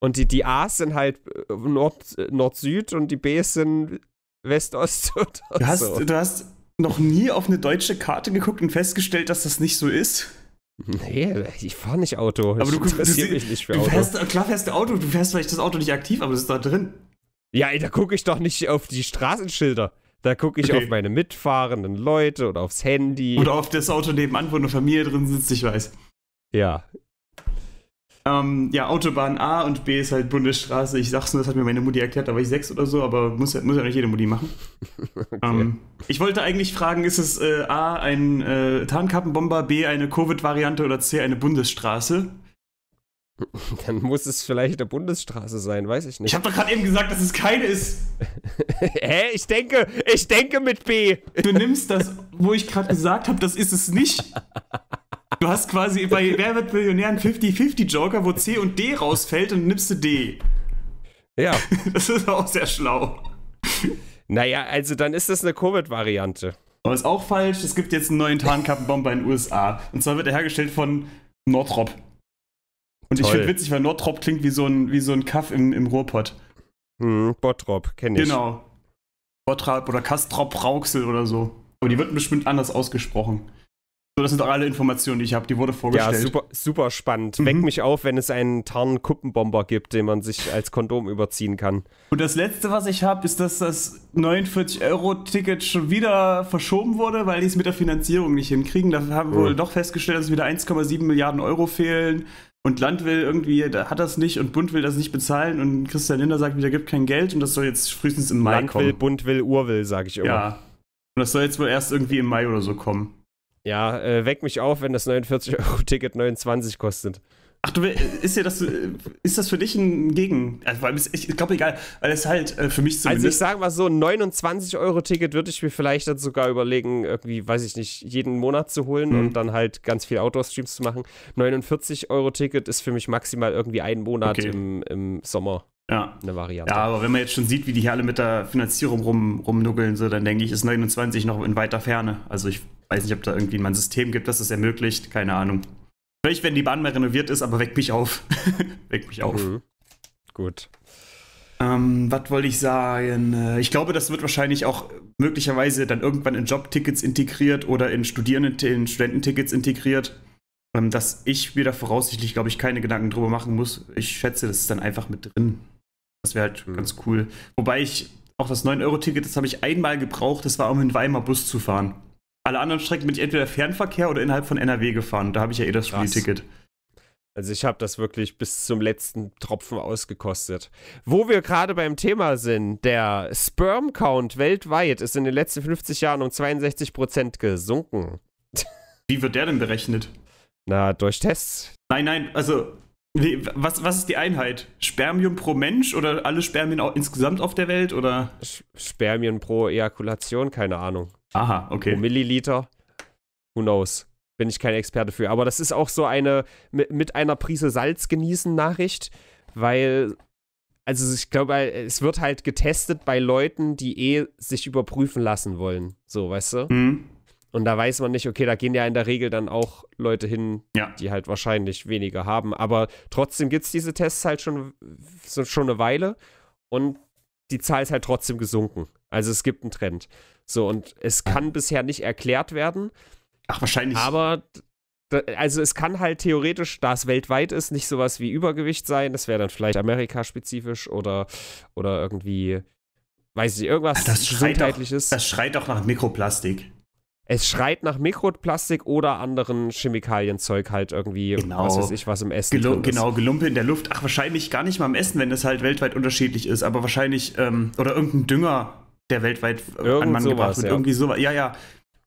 Speaker 1: Und die, die A's sind halt äh, Nord-Süd Nord und die B's sind West-Ost.
Speaker 2: Du hast, so. du hast noch nie auf eine deutsche Karte geguckt und festgestellt, dass das nicht so ist?
Speaker 1: Nee, ich fahre nicht Auto.
Speaker 2: Aber du interessierst mich nicht für Auto. Fährst, klar fährst du Auto, du fährst vielleicht das Auto nicht aktiv, aber es ist da drin.
Speaker 1: Ja, da gucke ich doch nicht auf die Straßenschilder. Da gucke ich okay. auf meine mitfahrenden Leute oder aufs Handy.
Speaker 2: Oder auf das Auto nebenan, wo eine Familie drin sitzt, ich weiß.
Speaker 1: Ja,
Speaker 2: ähm, ja, Autobahn A und B ist halt Bundesstraße. Ich sag's nur, das hat mir meine Mutti erklärt, da war ich sechs oder so, aber muss ja, muss ja nicht jede Mutti machen. okay. ähm, ich wollte eigentlich fragen, ist es äh, A ein äh, Tarnkappenbomber, B eine Covid-Variante oder C eine Bundesstraße?
Speaker 1: Dann muss es vielleicht eine Bundesstraße sein, weiß ich nicht.
Speaker 2: Ich habe doch gerade eben gesagt, dass es keine ist.
Speaker 1: Hä? Ich denke, ich denke mit B.
Speaker 2: Du nimmst das, wo ich gerade gesagt habe, das ist es nicht. Du hast quasi bei Wer wird Millionär einen 50-50 Joker, wo C und D rausfällt und nimmst du D.
Speaker 1: Ja.
Speaker 2: Das ist auch sehr schlau.
Speaker 1: Naja, also dann ist das eine Covid-Variante.
Speaker 2: Aber ist auch falsch. Es gibt jetzt einen neuen Tarnkappenbomber in den USA. Und zwar wird er hergestellt von Nordrop. Und Toll. ich finde witzig, weil Nordrop klingt wie so ein, wie so ein Kaff im, im Ruhrpott.
Speaker 1: Hm, Bottrop, kenne ich.
Speaker 2: Genau. Bottrop oder Kastrop Rauxel oder so. Aber die wird bestimmt anders ausgesprochen. So, das sind auch alle Informationen, die ich habe. Die wurde vorgestellt. Ja,
Speaker 1: super, super spannend. Mhm. Weck mich auf, wenn es einen Tarnkuppenbomber gibt, den man sich als Kondom überziehen kann.
Speaker 2: Und das letzte, was ich habe, ist, dass das 49-Euro-Ticket schon wieder verschoben wurde, weil die es mit der Finanzierung nicht hinkriegen. Da haben wir mhm. wohl doch festgestellt, dass wieder 1,7 Milliarden Euro fehlen. Und Land will irgendwie, hat das nicht und Bund will das nicht bezahlen und Christian Linder sagt wieder, gibt kein Geld und das soll jetzt frühestens im Mai
Speaker 1: Land
Speaker 2: kommen.
Speaker 1: Land will, Bund will, Ur will, sage ich immer.
Speaker 2: Ja. Und das soll jetzt wohl erst irgendwie im Mai oder so kommen.
Speaker 1: Ja, äh, weck mich auf, wenn das 49-Euro-Ticket 29 kostet.
Speaker 2: Ach du, ist ja das, ist das für dich ein Gegen? Also, ich glaube egal, weil es halt äh, für mich
Speaker 1: zumindest. Also ich sage mal so, ein 29-Euro-Ticket würde ich mir vielleicht dann sogar überlegen, irgendwie, weiß ich nicht, jeden Monat zu holen mhm. und dann halt ganz viel Outdoor-Streams zu machen. 49-Euro-Ticket ist für mich maximal irgendwie ein Monat okay. im, im Sommer.
Speaker 2: Ja. Eine Variante. Ja, aber wenn man jetzt schon sieht, wie die hier alle mit der Finanzierung rum, rumnuggeln, so, dann denke ich, ist 29 noch in weiter Ferne. Also ich weiß nicht, ob da irgendwie mal ein System gibt, das das ermöglicht. Keine Ahnung. Vielleicht, wenn die Bahn mal renoviert ist, aber weck mich auf. weck mich auf. Mhm.
Speaker 1: Gut.
Speaker 2: Ähm, was wollte ich sagen? Äh, ich glaube, das wird wahrscheinlich auch möglicherweise dann irgendwann in Jobtickets integriert oder in, Studierenden in Studententickets integriert, ähm, dass ich mir da voraussichtlich, glaube ich, keine Gedanken drüber machen muss. Ich schätze, das ist dann einfach mit drin. Das wäre halt mhm. ganz cool. Wobei ich auch das 9-Euro-Ticket, das habe ich einmal gebraucht, das war, um in Weimar Bus zu fahren. Alle anderen Strecken bin ich entweder Fernverkehr oder innerhalb von NRW gefahren. Da habe ich ja eh das Spielticket.
Speaker 1: Also ich habe das wirklich bis zum letzten Tropfen ausgekostet. Wo wir gerade beim Thema sind, der Sperm Count weltweit ist in den letzten 50 Jahren um 62 Prozent gesunken.
Speaker 2: Wie wird der denn berechnet?
Speaker 1: Na, durch Tests.
Speaker 2: Nein, nein, also was, was ist die Einheit? Spermium pro Mensch oder alle Spermien insgesamt auf der Welt oder?
Speaker 1: Spermien pro Ejakulation, keine Ahnung.
Speaker 2: Aha, okay.
Speaker 1: Pro Milliliter. Who knows? Bin ich kein Experte für. Aber das ist auch so eine mit, einer Prise Salz genießen Nachricht, weil, also ich glaube, es wird halt getestet bei Leuten, die eh sich überprüfen lassen wollen. So, weißt du? Mhm. Und da weiß man nicht, okay, da gehen ja in der Regel dann auch Leute hin, ja. die halt wahrscheinlich weniger haben. Aber trotzdem gibt es diese Tests halt schon, schon eine Weile und die Zahl ist halt trotzdem gesunken. Also es gibt einen Trend. So, und es kann bisher nicht erklärt werden.
Speaker 2: Ach, wahrscheinlich.
Speaker 1: Aber also es kann halt theoretisch, da es weltweit ist, nicht sowas wie Übergewicht sein. Das wäre dann vielleicht Amerika-spezifisch oder, oder irgendwie, weiß ich, irgendwas
Speaker 2: das Gesundheitliches. Doch, das schreit doch nach Mikroplastik.
Speaker 1: Es schreit nach Mikroplastik oder anderen Chemikalienzeug halt irgendwie,
Speaker 2: genau.
Speaker 1: was weiß ich, was im Essen
Speaker 2: Gelu Genau, Gelumpe in der Luft. Ach, wahrscheinlich gar nicht mal im Essen, wenn das halt weltweit unterschiedlich ist, aber wahrscheinlich, ähm, oder irgendein Dünger, der weltweit
Speaker 1: Irgend an Mann sowas, gebracht wird.
Speaker 2: Ja. Irgendwie sowas. Ja, ja.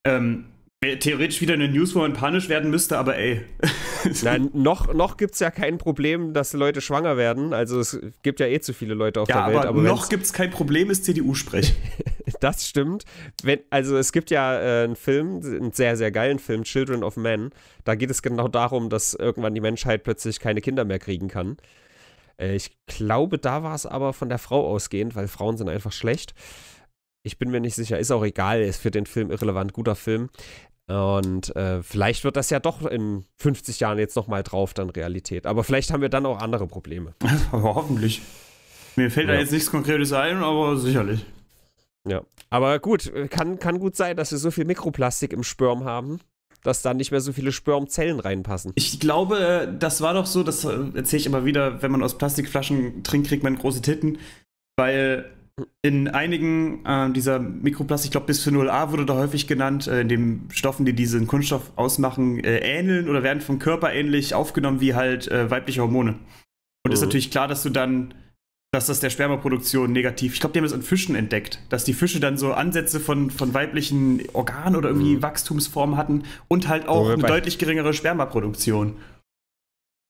Speaker 2: Ähm, theoretisch wieder eine News, wo man panisch werden müsste, aber ey.
Speaker 1: Nein, noch, noch gibt es ja kein Problem, dass Leute schwanger werden. Also es gibt ja eh zu viele Leute auf ja, der Welt.
Speaker 2: Aber, aber noch gibt es kein Problem, ist CDU-Sprech.
Speaker 1: das stimmt. Wenn, also es gibt ja äh, einen Film, einen sehr, sehr geilen Film, Children of Men. Da geht es genau darum, dass irgendwann die Menschheit plötzlich keine Kinder mehr kriegen kann. Äh, ich glaube, da war es aber von der Frau ausgehend, weil Frauen sind einfach schlecht. Ich bin mir nicht sicher, ist auch egal, ist für den Film irrelevant, guter Film. Und äh, vielleicht wird das ja doch in 50 Jahren jetzt nochmal drauf dann Realität. Aber vielleicht haben wir dann auch andere Probleme.
Speaker 2: aber hoffentlich. Mir fällt ja. da jetzt nichts Konkretes ein, aber sicherlich.
Speaker 1: Ja, aber gut, kann, kann gut sein, dass wir so viel Mikroplastik im Sperm haben, dass da nicht mehr so viele Spermzellen reinpassen.
Speaker 2: Ich glaube, das war doch so, das erzähle ich immer wieder, wenn man aus Plastikflaschen trinkt, kriegt man große Titten, weil in einigen äh, dieser Mikroplastik, ich glaube Bisphenol A wurde da häufig genannt, äh, in den Stoffen, die diesen Kunststoff ausmachen, äh, ähneln oder werden vom Körper ähnlich aufgenommen wie halt äh, weibliche Hormone. Und mhm. ist natürlich klar, dass du dann, dass das der Spermaproduktion negativ, ich glaube, die haben das an Fischen entdeckt, dass die Fische dann so Ansätze von, von weiblichen Organen oder irgendwie mhm. Wachstumsformen hatten und halt auch eine deutlich geringere Spermaproduktion.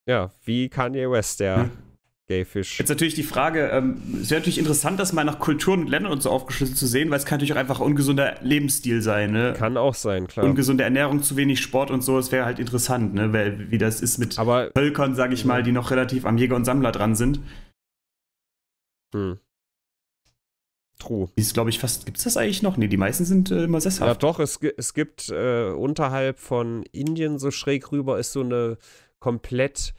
Speaker 1: Ja, wie Kanye West, der mhm Gayfish.
Speaker 2: Jetzt natürlich die Frage, ähm, es wäre natürlich interessant, das mal nach Kulturen und Ländern und so aufgeschlüsselt zu sehen, weil es kann natürlich auch einfach ungesunder Lebensstil sein. Ne?
Speaker 1: Kann auch sein, klar.
Speaker 2: Ungesunde Ernährung, zu wenig Sport und so, es wäre halt interessant, ne? Weil, wie das ist mit
Speaker 1: Aber,
Speaker 2: Völkern, sage ich ja. mal, die noch relativ am Jäger und Sammler dran sind.
Speaker 1: Hm.
Speaker 2: True. Ist, glaube ich, fast. Gibt es das eigentlich noch? Nee, die meisten sind äh, immer sesshaft.
Speaker 1: Ja, doch, es, es gibt äh, unterhalb von Indien so schräg rüber ist so eine komplett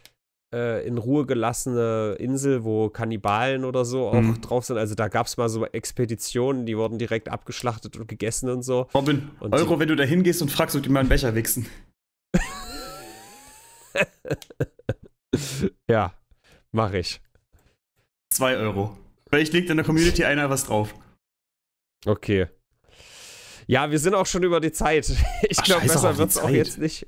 Speaker 1: äh, in Ruhe gelassene Insel, wo Kannibalen oder so auch mhm. drauf sind. Also da gab es mal so Expeditionen, die wurden direkt abgeschlachtet und gegessen und so.
Speaker 2: Robin, und Euro, wenn du da hingehst und fragst, ob die mal einen Becher wichsen.
Speaker 1: ja, mache ich.
Speaker 2: Zwei Euro. Vielleicht legt in der Community einer was drauf.
Speaker 1: Okay. Ja, wir sind auch schon über die Zeit. Ich glaube, besser wird es auch jetzt nicht.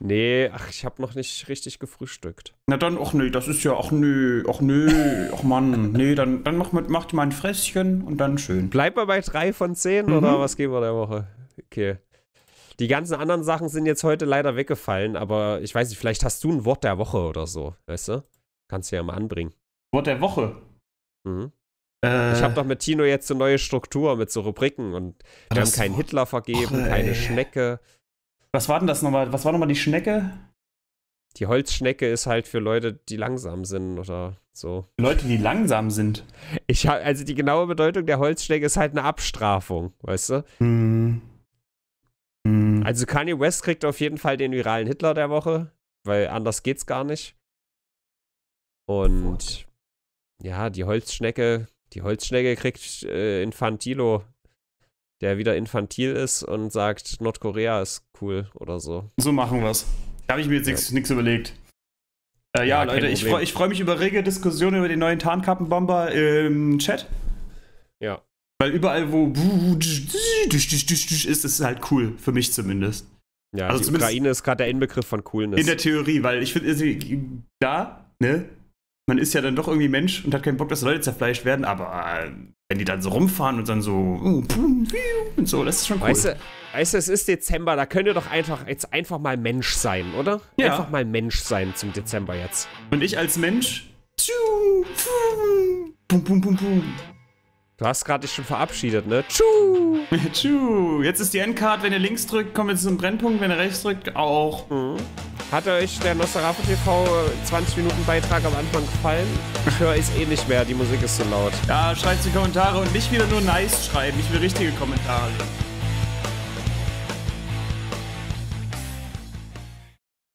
Speaker 1: Nee, ach, ich habe noch nicht richtig gefrühstückt.
Speaker 2: Na dann, ach nee, das ist ja, ach nö, ach nö, ach Mann, nee, dann, dann mach, mach dir mal ein Fresschen und dann schön.
Speaker 1: Bleiben wir bei drei von zehn mhm. oder was geben wir der Woche? Okay. Die ganzen anderen Sachen sind jetzt heute leider weggefallen, aber ich weiß nicht, vielleicht hast du ein Wort der Woche oder so, weißt du? Kannst du ja mal anbringen.
Speaker 2: Wort der Woche?
Speaker 1: Mhm. Äh, ich habe doch mit Tino jetzt so neue Struktur mit so Rubriken und wir haben keinen Hitler vergeben, Woche, keine Schnecke.
Speaker 2: Was war denn das nochmal? Was war nochmal die Schnecke?
Speaker 1: Die Holzschnecke ist halt für Leute, die langsam sind oder so.
Speaker 2: Leute, die langsam sind.
Speaker 1: Ich also die genaue Bedeutung der Holzschnecke ist halt eine Abstrafung, weißt du? Hm. Hm. Also Kanye West kriegt auf jeden Fall den viralen Hitler der Woche, weil anders geht's gar nicht. Und ja, die Holzschnecke, die Holzschnecke kriegt äh, Infantilo, der wieder infantil ist und sagt, Nordkorea ist cool oder so.
Speaker 2: So machen wir's. Da habe ich mir jetzt nichts ja. überlegt. Äh, ja, ja, Leute, ich freue freu mich über rege Diskussionen über den neuen Tarnkappenbomber im Chat.
Speaker 1: Ja.
Speaker 2: Weil überall, wo ist, ist es halt cool, für mich zumindest.
Speaker 1: Ja, also die Ukraine ist gerade der Inbegriff von Coolness.
Speaker 2: In der Theorie, weil ich finde, da, ne, man ist ja dann doch irgendwie Mensch und hat keinen Bock, dass Leute zerfleischt werden, aber äh, wenn die dann so rumfahren und dann so uh, und so, das ist schon cool.
Speaker 1: Weißt du, weißt du, es ist Dezember, da könnt ihr doch einfach jetzt einfach mal Mensch sein, oder? Ja. Einfach mal Mensch sein zum Dezember jetzt.
Speaker 2: Und ich als Mensch, pum, pum, pum, pum.
Speaker 1: Du hast gerade dich schon verabschiedet, ne? Tschu!
Speaker 2: Tschu! Jetzt ist die Endcard, wenn ihr links drückt, kommt jetzt zum Brennpunkt, wenn ihr rechts drückt, auch. Mhm.
Speaker 1: Hat euch der Nosferatu TV 20 Minuten Beitrag am Anfang gefallen? Ich höre es eh nicht mehr, die Musik ist so laut.
Speaker 2: Ja, schreibt die Kommentare und nicht wieder nur nice schreiben, ich will richtige Kommentare.